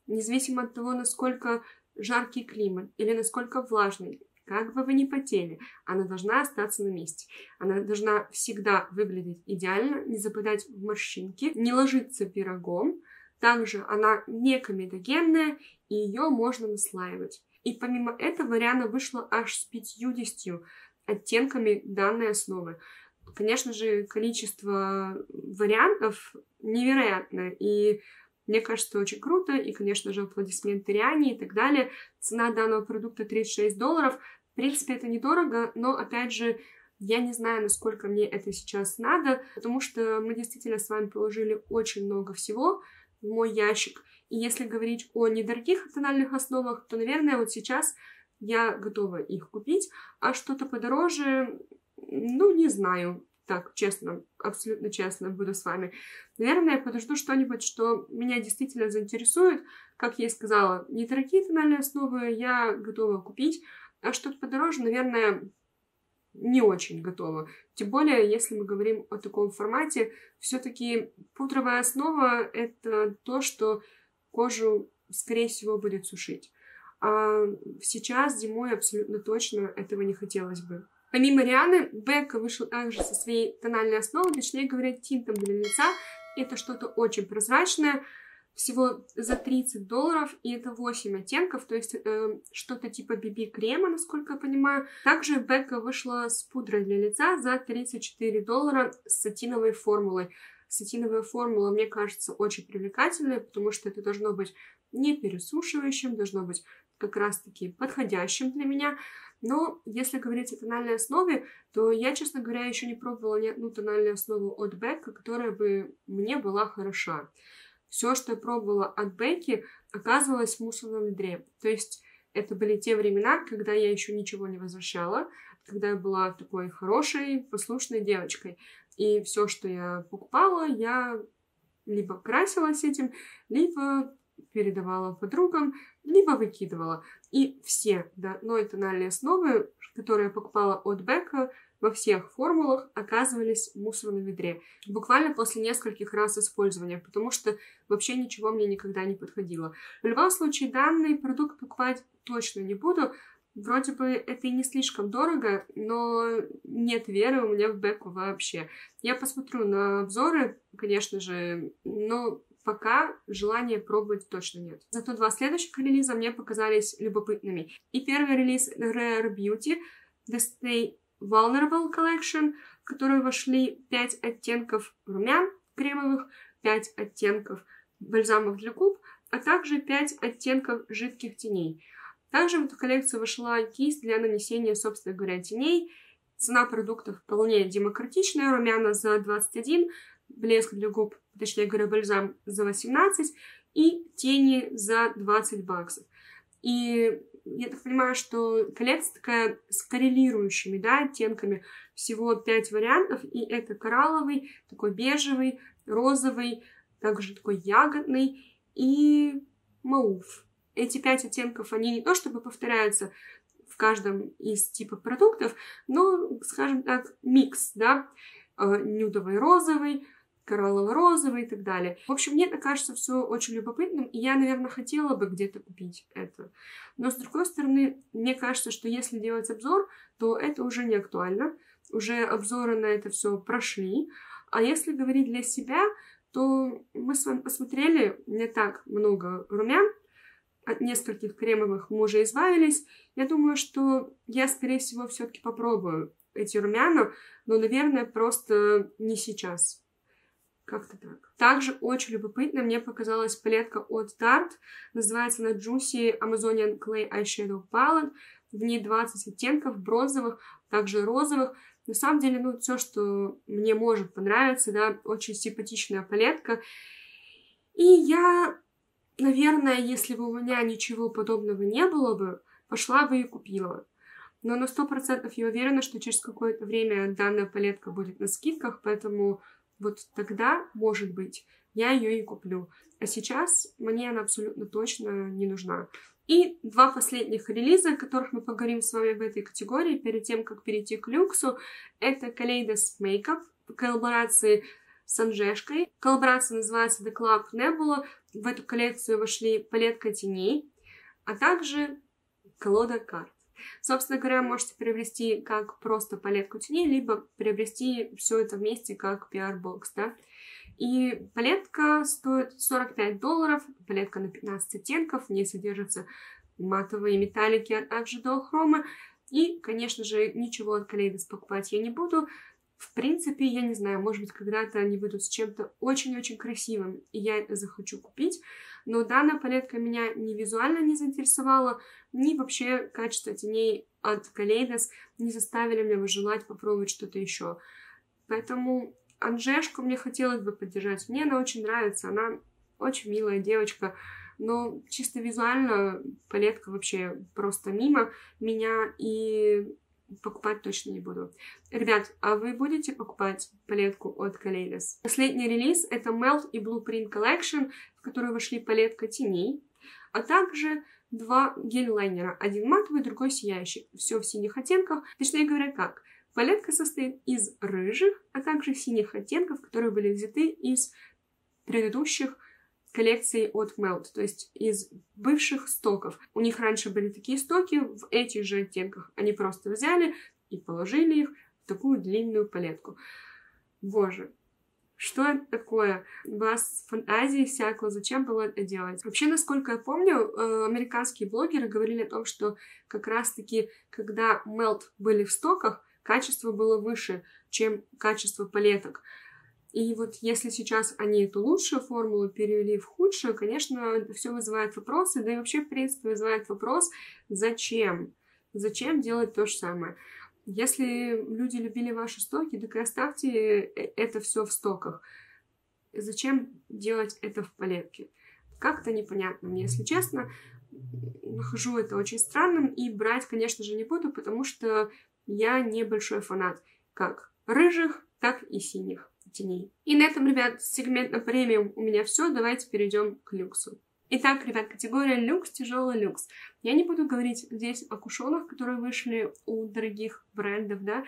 независимо от того, насколько жаркий климат или насколько влажный, как бы вы ни потели, она должна остаться на месте. Она должна всегда выглядеть идеально, не западать в морщинки, не ложиться пирогом. Также она не комедогенная, и ее можно наслаивать. И помимо этого Риана вышла аж с 50 оттенками данной основы. Конечно же, количество вариантов невероятное, и мне кажется, очень круто, и, конечно же, аплодисменты Риане и так далее. Цена данного продукта 36 долларов. В принципе, это недорого, но, опять же, я не знаю, насколько мне это сейчас надо, потому что мы действительно с вами положили очень много всего в мой ящик. И если говорить о недорогих тональных основах, то, наверное, вот сейчас я готова их купить, а что-то подороже ну, не знаю. Так, честно, абсолютно честно буду с вами. Наверное, я подожду что-нибудь, что меня действительно заинтересует. Как я и сказала, недорогие тональные основы я готова купить, а что-то подороже, наверное, не очень готова. Тем более, если мы говорим о таком формате, все-таки пудровая основа — это то, что кожу, скорее всего, будет сушить. А сейчас зимой абсолютно точно этого не хотелось бы. Помимо Рианы, Бекка вышел также со своей тональной основой, точнее говоря, тинтом для лица. Это что-то очень прозрачное, всего за 30 долларов, и это 8 оттенков, то есть э, что-то типа BB-крема, насколько я понимаю. Также Бекка вышла с пудрой для лица за 34 доллара с сатиновой формулой. Сатиновая формула, мне кажется, очень привлекательная, потому что это должно быть не пересушивающим, должно быть как раз-таки подходящим для меня. Но если говорить о тональной основе, то я, честно говоря, еще не пробовала ни одну тональную основу от Бека, которая бы мне была хороша. Все, что я пробовала от Бекки, оказывалось в мусорном ведре. То есть это были те времена, когда я еще ничего не возвращала, когда я была такой хорошей, послушной девочкой. И все, что я покупала, я либо красилась этим, либо передавала подругам, либо выкидывала. И все до одной тональной основы, которые я покупала от Бека, во всех формулах оказывались в мусорном ведре. Буквально после нескольких раз использования, потому что вообще ничего мне никогда не подходило. В любом случае, данный продукт покупать точно не буду. Вроде бы это и не слишком дорого, но нет веры у меня в Беку вообще. Я посмотрю на обзоры, конечно же, но пока желания пробовать точно нет. Зато два следующих релиза мне показались любопытными. И первый релиз Rare Beauty The Stay Vulnerable Collection, в которую вошли 5 оттенков румян кремовых, 5 оттенков бальзамов для губ, а также 5 оттенков жидких теней. Также в эту коллекцию вошла кисть для нанесения, собственно говоря, теней. Цена продуктов вполне демократичная. Румяна за 21, блеск для губ, точнее говоря, бальзам за 18 и тени за 20 баксов. И я так понимаю, что коллекция такая с коррелирующими, да, оттенками. Всего 5 вариантов, и это коралловый, такой бежевый, розовый, также такой ягодный и мауф. Эти пять оттенков, они не то чтобы повторяются в каждом из типов продуктов, но, скажем так, микс, да, э, нюдовый розовый, кораллово-розовый и так далее. В общем, мне это кажется все очень любопытным, и я, наверное, хотела бы где-то купить это. Но, с другой стороны, мне кажется, что если делать обзор, то это уже не актуально. Уже обзоры на это все прошли. А если говорить для себя, то мы с вами посмотрели не так много румян, от нескольких кремовых мы уже избавились. Я думаю, что я, скорее всего, все-таки попробую эти румяна, но, наверное, просто не сейчас. Как-то так. Также очень любопытно мне показалась палетка от Tarte. Называется она Juicy Amazonian Clay Eyeshadow Palette. В ней 20 оттенков бронзовых, также розовых. На самом деле, ну, все, что мне может понравиться, да, очень симпатичная палетка. И я, наверное, если бы у меня ничего подобного не было бы, пошла бы и купила. Но на сто процентов я уверена, что через какое-то время данная палетка будет на скидках, поэтому вот тогда, может быть, я ее и куплю. А сейчас мне она абсолютно точно не нужна. И два последних релиза, о которых мы поговорим с вами в этой категории, перед тем, как перейти к люксу, это Kaleidos Makeup в коллаборации с Анжешкой. Коллаборация называется The Club Nebula. В эту коллекцию вошли палетка теней, а также колода карт. Собственно говоря, можете приобрести как просто палетку теней, либо приобрести все это вместе как PR-бокс, да. И палетка стоит 45 долларов, палетка на 15 оттенков, в ней содержатся матовые металлики, а также дуохромы. И, конечно же, ничего от Kaleidos покупать я не буду. В принципе, я не знаю, может быть, когда-то они выйдут с чем-то очень-очень красивым, и я захочу купить. Но данная палетка меня ни визуально не заинтересовала, ни вообще качество теней от Kaleidos не заставили меня желать попробовать что-то еще. Поэтому Анжешку мне хотелось бы поддержать. Мне она очень нравится, она очень милая девочка, но чисто визуально палетка вообще просто мимо меня, и покупать точно не буду. Ребят, а вы будете покупать палетку от Kaleidos? Последний релиз — это Melt и Blueprint Collection, в которую вошли палетка теней, а также два гель-лайнера. Один матовый, другой сияющий. Все в синих оттенках. Точнее говоря, как? Палетка состоит из рыжих, а также синих оттенков, которые были взяты из предыдущих коллекций от Melt, то есть из бывших стоков. У них раньше были такие стоки в этих же оттенках. Они просто взяли и положили их в такую длинную палетку. Боже, что это такое? У вас фантазии всякого, зачем было это делать? Вообще, насколько я помню, э, американские блогеры говорили о том, что как раз-таки, когда Melt были в стоках, качество было выше, чем качество палеток. И вот если сейчас они эту лучшую формулу перевели в худшую, конечно, это все вызывает вопросы, да и вообще, в принципе, вызывает вопрос, зачем? Зачем делать то же самое? Если люди любили ваши стоки, так и оставьте э, это все в стоках. Зачем делать это в палетке? Как-то непонятно мне, если честно. Нахожу это очень странным и брать, конечно же, не буду, потому что я небольшой фанат как рыжих, так и синих теней. И на этом, ребят, сегмент на премиум у меня все. Давайте перейдем к люксу. Итак, ребят, категория люкс, тяжелый люкс. Я не буду говорить здесь о кушонах, которые вышли у дорогих брендов, да,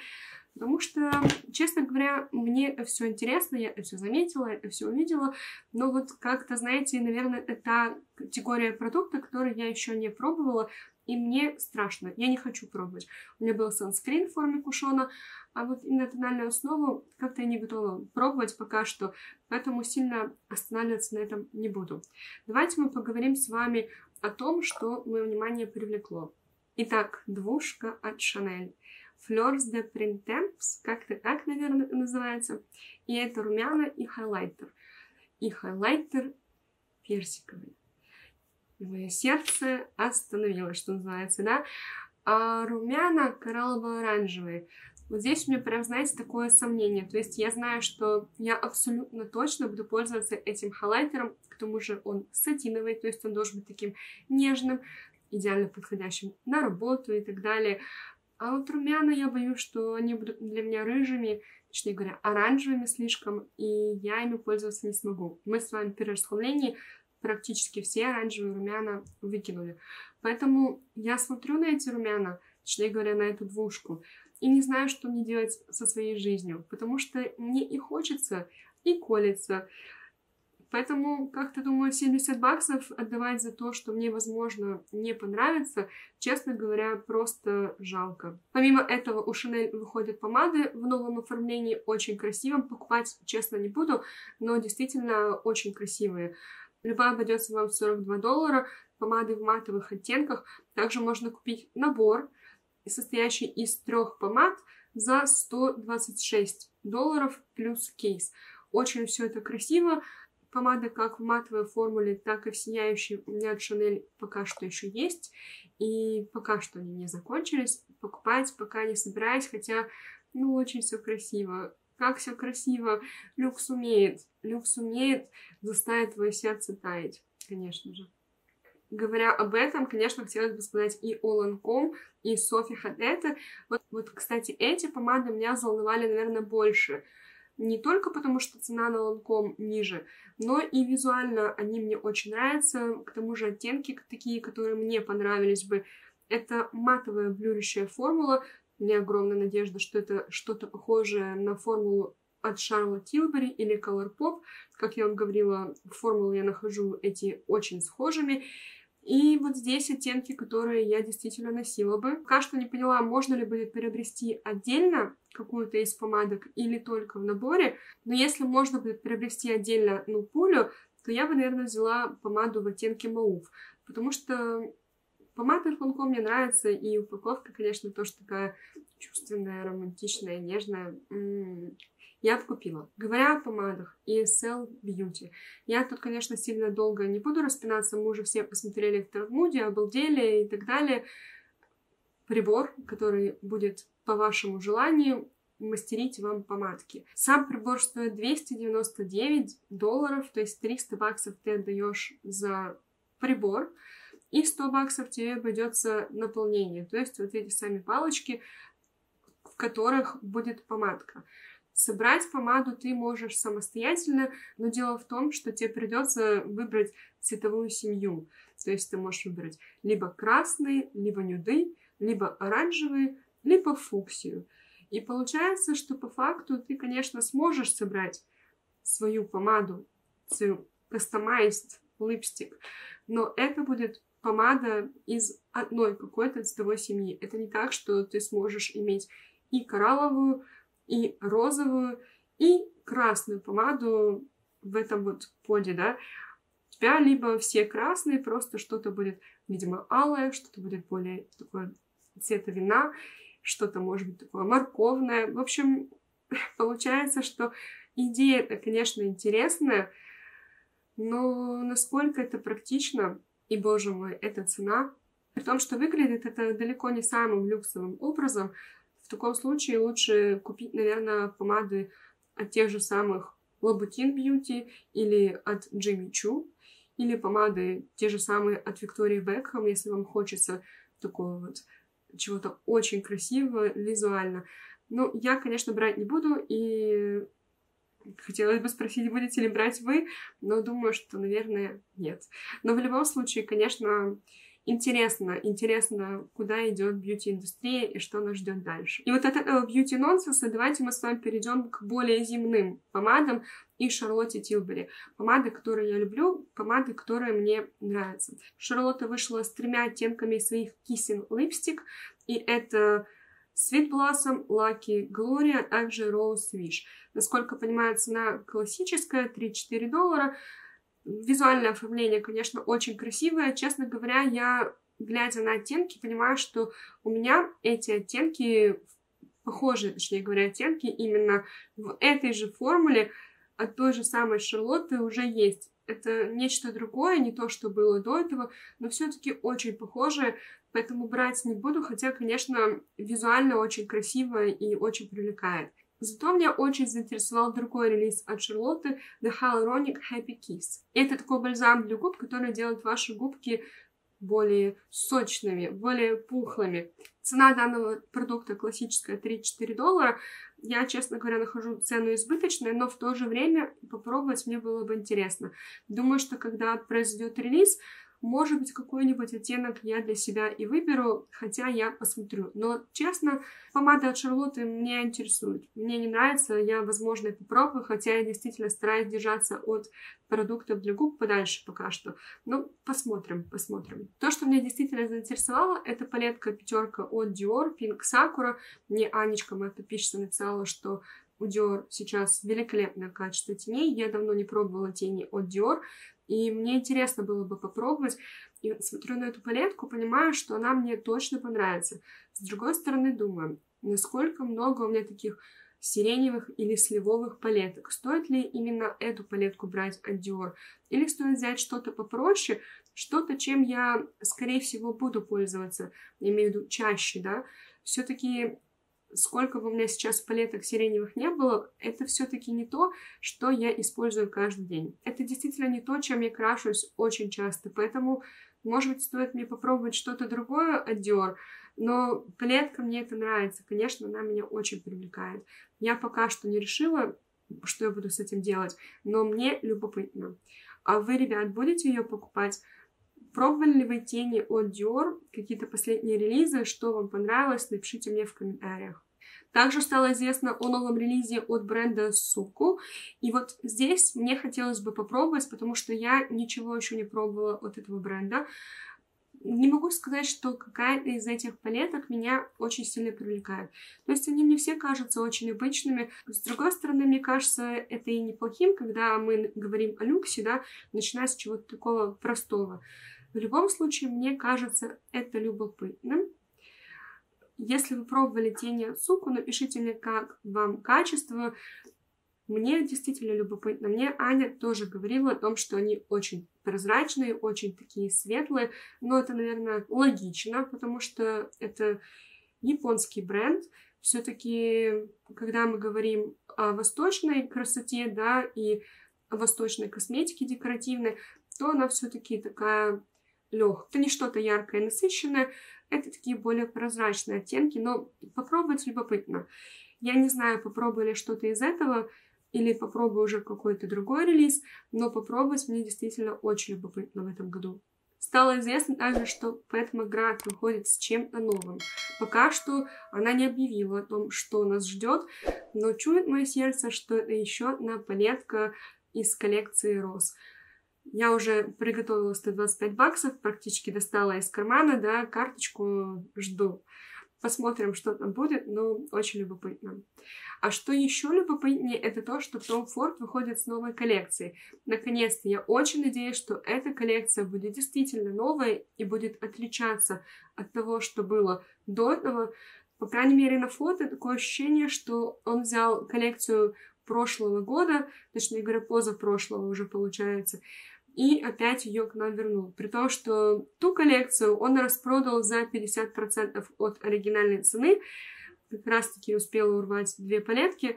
потому что, честно говоря, мне все интересно, я все заметила, это все увидела, но вот как-то, знаете, наверное, это категория продукта, который я еще не пробовала, и мне страшно, я не хочу пробовать. У меня был санскрин в форме кушона, а вот именно тональную основу как-то я не готова пробовать пока что, поэтому сильно останавливаться на этом не буду. Давайте мы поговорим с вами о том, что мое внимание привлекло. Итак, двушка от Chanel. Fleurs de Printemps, как-то так, наверное, называется. И это румяна и хайлайтер. И хайлайтер персиковый. Мое сердце остановилось, что называется, да? А румяна кораллово-оранжевые. Вот здесь у меня прям, знаете, такое сомнение. То есть я знаю, что я абсолютно точно буду пользоваться этим хайлайтером, к тому же он сатиновый, то есть он должен быть таким нежным, идеально подходящим на работу и так далее. А вот румяна я боюсь, что они будут для меня рыжими, точнее говоря, оранжевыми слишком, и я ими пользоваться не смогу. Мы с вами при расхламлении практически все оранжевые румяна выкинули. Поэтому я смотрю на эти румяна, точнее говоря, на эту двушку, и не знаю, что мне делать со своей жизнью, потому что мне и хочется, и колется. Поэтому, как-то думаю, 70 баксов отдавать за то, что мне, возможно, не понравится, честно говоря, просто жалко. Помимо этого, у Chanel выходят помады в новом оформлении, очень красивым. Покупать, честно, не буду, но действительно очень красивые. Любая обойдется вам в 42 доллара, помады в матовых оттенках. Также можно купить набор состоящий из трех помад за 126 долларов плюс кейс. Очень все это красиво. Помада как в матовой формуле, так и в сияющей у меня от Chanel пока что еще есть. И пока что они не закончились. Покупать пока не собираюсь, хотя, ну, очень все красиво. Как все красиво. Люкс умеет. Люкс умеет заставить твое сердце таять, конечно же. Говоря об этом, конечно, хотелось бы сказать и о Ланком, и Софи Хадета. Вот, вот, кстати, эти помады меня волновали, наверное, больше. Не только потому, что цена на Ланком ниже, но и визуально они мне очень нравятся. К тому же оттенки такие, которые мне понравились бы. Это матовая блюрящая формула. У меня огромная надежда, что это что-то похожее на формулу от Charlotte Tilbury или Colourpop. Как я вам говорила, формулы я нахожу эти очень схожими. И вот здесь оттенки, которые я действительно носила бы. Пока что не поняла, можно ли будет приобрести отдельно какую-то из помадок или только в наборе. Но если можно будет приобрести отдельно, ну, пулю, то я бы, наверное, взяла помаду в оттенке маув. Потому что помада Фланко мне нравится, и упаковка, конечно, тоже такая чувственная, романтичная, нежная. М-м-м я купила. Говоря о помадах, ESL Beauty. Я тут, конечно, сильно долго не буду распинаться, мы уже все посмотрели в Талмуде, обалдели и так далее. Прибор, который будет по вашему желанию мастерить вам помадки. Сам прибор стоит 299 долларов, то есть 300 баксов ты отдаешь за прибор, и 100 баксов тебе обойдется наполнение, то есть вот эти сами палочки, в которых будет помадка. Собрать помаду ты можешь самостоятельно, но дело в том, что тебе придется выбрать цветовую семью. То есть ты можешь выбрать либо красный, либо нюды, либо оранжевый, либо фуксию. И получается, что по факту ты, конечно, сможешь собрать свою помаду, свою customized липстик, но это будет помада из одной какой-то цветовой семьи. Это не так, что ты сможешь иметь и коралловую, и розовую, и красную помаду в этом вот поде, да. У тебя либо все красные, просто что-то будет, видимо, алое, что-то будет более такое цвета вина, что-то может быть такое морковное. В общем, получается, что идея конечно, интересная, но насколько это практично, и, боже мой, эта цена, При том, что выглядит это далеко не самым люксовым образом, в таком случае лучше купить, наверное, помады от тех же самых Louboutin Beauty или от Jimmy Choo, или помады те же самые от Виктории Бекхэм, если вам хочется такого вот чего-то очень красивого визуально. Ну, я, конечно, брать не буду, и хотелось бы спросить, будете ли брать вы, но думаю, что, наверное, нет. Но в любом случае, конечно, интересно, интересно, куда идет бьюти-индустрия и что нас ждет дальше. И вот от этого бьюти-нонсенса давайте мы с вами перейдем к более земным помадам и Шарлотте Тилбери. Помады, которые я люблю, помады, которые мне нравятся. Шарлотта вышла с тремя оттенками своих Kissing Lipstick, и это Sweet Blossom, Lucky Gloria, также Rose Wish. Насколько понимаю, цена классическая, 3-4 доллара. Визуальное оформление, конечно, очень красивое. Честно говоря, я, глядя на оттенки, понимаю, что у меня эти оттенки, похожие, точнее говоря, оттенки именно в этой же формуле от той же самой Шарлотты уже есть. Это нечто другое, не то, что было до этого, но все-таки очень похожее, поэтому брать не буду, хотя, конечно, визуально очень красиво и очень привлекает. Зато меня очень заинтересовал другой релиз от Шарлотты The Hyaluronic Happy Kiss. Это такой бальзам для губ, который делает ваши губки более сочными, более пухлыми. Цена данного продукта классическая 3-4 доллара. Я, честно говоря, нахожу цену избыточной, но в то же время попробовать мне было бы интересно. Думаю, что когда произойдет релиз, может быть, какой-нибудь оттенок я для себя и выберу, хотя я посмотрю. Но, честно, помада от Шарлотты меня интересует. Мне не нравится, я, возможно, попробую, хотя я действительно стараюсь держаться от продуктов для губ подальше пока что. Ну, посмотрим, посмотрим. То, что меня действительно заинтересовало, это палетка пятерка от Dior Pink Sakura. Мне Анечка, моя подписчица, написала, что у Dior сейчас великолепное качество теней. Я давно не пробовала тени от Dior. И мне интересно было бы попробовать. И смотрю на эту палетку, понимаю, что она мне точно понравится. С другой стороны, думаю, насколько много у меня таких сиреневых или сливовых палеток. Стоит ли именно эту палетку брать от Dior? Или стоит взять что-то попроще, что-то, чем я, скорее всего, буду пользоваться, я имею в виду чаще, да? Все-таки сколько бы у меня сейчас палеток сиреневых не было, это все-таки не то, что я использую каждый день. Это действительно не то, чем я крашусь очень часто, поэтому, может быть, стоит мне попробовать что-то другое от Dior, но палетка мне это нравится, конечно, она меня очень привлекает. Я пока что не решила, что я буду с этим делать, но мне любопытно. А вы, ребят, будете ее покупать? Пробовали ли вы тени от Dior, какие-то последние релизы, что вам понравилось, напишите мне в комментариях. Также стало известно о новом релизе от бренда Суку. И вот здесь мне хотелось бы попробовать, потому что я ничего еще не пробовала от этого бренда. Не могу сказать, что какая-то из этих палеток меня очень сильно привлекает. То есть они мне все кажутся очень обычными. С другой стороны, мне кажется, это и неплохим, когда мы говорим о люксе, да, начиная с чего-то такого простого. В любом случае, мне кажется это любопытным. Если вы пробовали тени суку, напишите мне, как вам качество. Мне действительно любопытно. Мне Аня тоже говорила о том, что они очень прозрачные, очень такие светлые. Но это, наверное, логично, потому что это японский бренд. Все-таки, когда мы говорим о восточной красоте, да, и восточной косметике декоративной, то она все-таки такая легкая. Это не что-то яркое, насыщенное, это такие более прозрачные оттенки, но попробовать любопытно. Я не знаю, попробую ли что-то из этого, или попробую уже какой-то другой релиз, но попробовать мне действительно очень любопытно в этом году. Стало известно также, что Пэт Макград выходит с чем-то новым. Пока что она не объявила о том, что нас ждет, но чует мое сердце, что это еще одна палетка из коллекции Роз. Я уже приготовила 125 баксов, практически достала из кармана, да, карточку жду. Посмотрим, что там будет, но очень любопытно. А что еще любопытнее, это то, что Том Форд выходит с новой коллекцией. Наконец-то, я очень надеюсь, что эта коллекция будет действительно новая и будет отличаться от того, что было до этого. По крайней мере, на фото такое ощущение, что он взял коллекцию прошлого года, точнее говоря, позапрошлого уже получается, и опять ее к нам вернул. При том, что ту коллекцию он распродал за 50% от оригинальной цены. Как раз-таки успела урвать две палетки.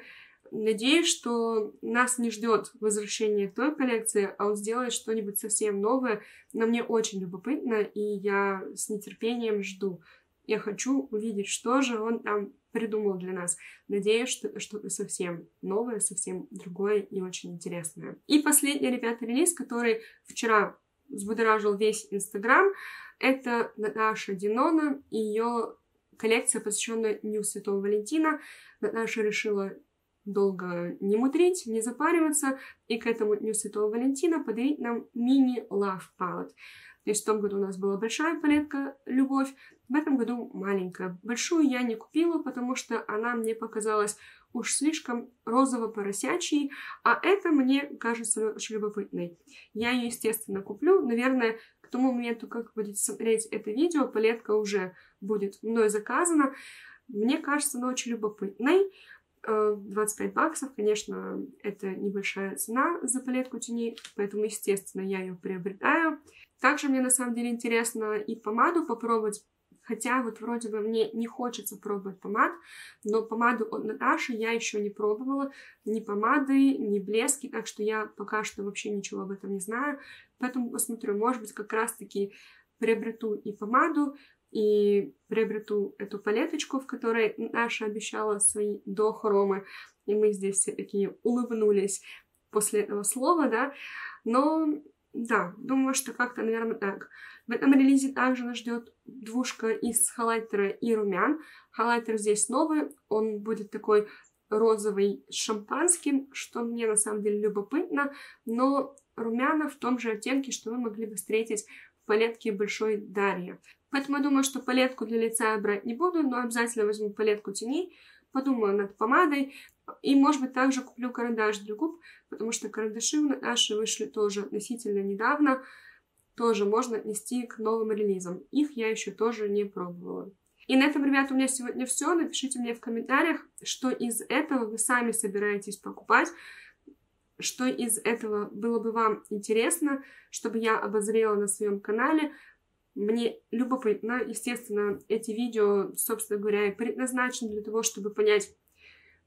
Надеюсь, что нас не ждет возвращение той коллекции, а он сделает что-нибудь совсем новое. Но мне очень любопытно, и я с нетерпением жду. Я хочу увидеть, что же он там придумал для нас. Надеюсь, что что-то совсем новое, совсем другое и очень интересное. И последний, ребята, релиз, который вчера взбудоражил весь Инстаграм, это Наташа Динона и ее коллекция, посвященная Дню Святого Валентина. Наташа решила долго не мудрить, не запариваться, и к этому Дню Святого Валентина подарить нам мини-love palette. То есть в том году у нас была большая палетка «Любовь», в этом году маленькая. Большую я не купила, потому что она мне показалась уж слишком розово-поросячей, а это мне кажется очень любопытной. Я ее, естественно, куплю. Наверное, к тому моменту, как будет смотреть это видео, палетка уже будет мной заказана. Мне кажется, она очень любопытной. 25 э, баксов, конечно, это небольшая цена за палетку теней, поэтому, естественно, я ее приобретаю. Также мне на самом деле интересно и помаду попробовать, хотя вот вроде бы мне не хочется пробовать помад, но помаду от Наташи я еще не пробовала, ни помады, ни блески, так что я пока что вообще ничего об этом не знаю, поэтому посмотрю, может быть, как раз-таки приобрету и помаду, и приобрету эту палеточку, в которой Наша обещала свои до хромы, и мы здесь все такие улыбнулись после этого слова, да, но да, думаю, что как-то, наверное, так. В этом релизе также нас ждет двушка из хайлайтера и румян. Хайлайтер здесь новый, он будет такой розовый с шампанским, что мне на самом деле любопытно, но румяна в том же оттенке, что вы могли бы встретить в палетке Большой Дарья. Поэтому я думаю, что палетку для лица я брать не буду, но обязательно возьму палетку теней, подумаю над помадой, и, может быть, также куплю карандаш для губ, потому что карандаши наши вышли тоже относительно недавно, тоже можно отнести к новым релизам. Их я еще тоже не пробовала. И на этом, ребята, у меня сегодня все. Напишите мне в комментариях, что из этого вы сами собираетесь покупать, что из этого было бы вам интересно, чтобы я обозрела на своем канале. Мне любопытно, естественно, эти видео, собственно говоря, предназначены для того, чтобы понять,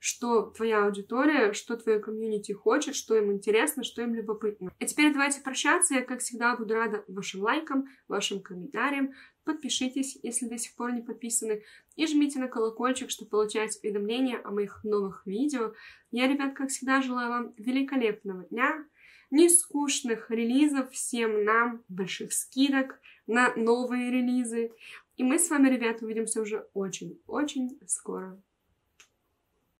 что твоя аудитория, что твое комьюнити хочет, что им интересно, что им любопытно. А теперь давайте прощаться. Я, как всегда, буду рада вашим лайкам, вашим комментариям. Подпишитесь, если до сих пор не подписаны. И жмите на колокольчик, чтобы получать уведомления о моих новых видео. Я, ребят, как всегда, желаю вам великолепного дня, нескучных релизов всем нам, больших скидок на новые релизы. И мы с вами, ребята, увидимся уже очень-очень скоро.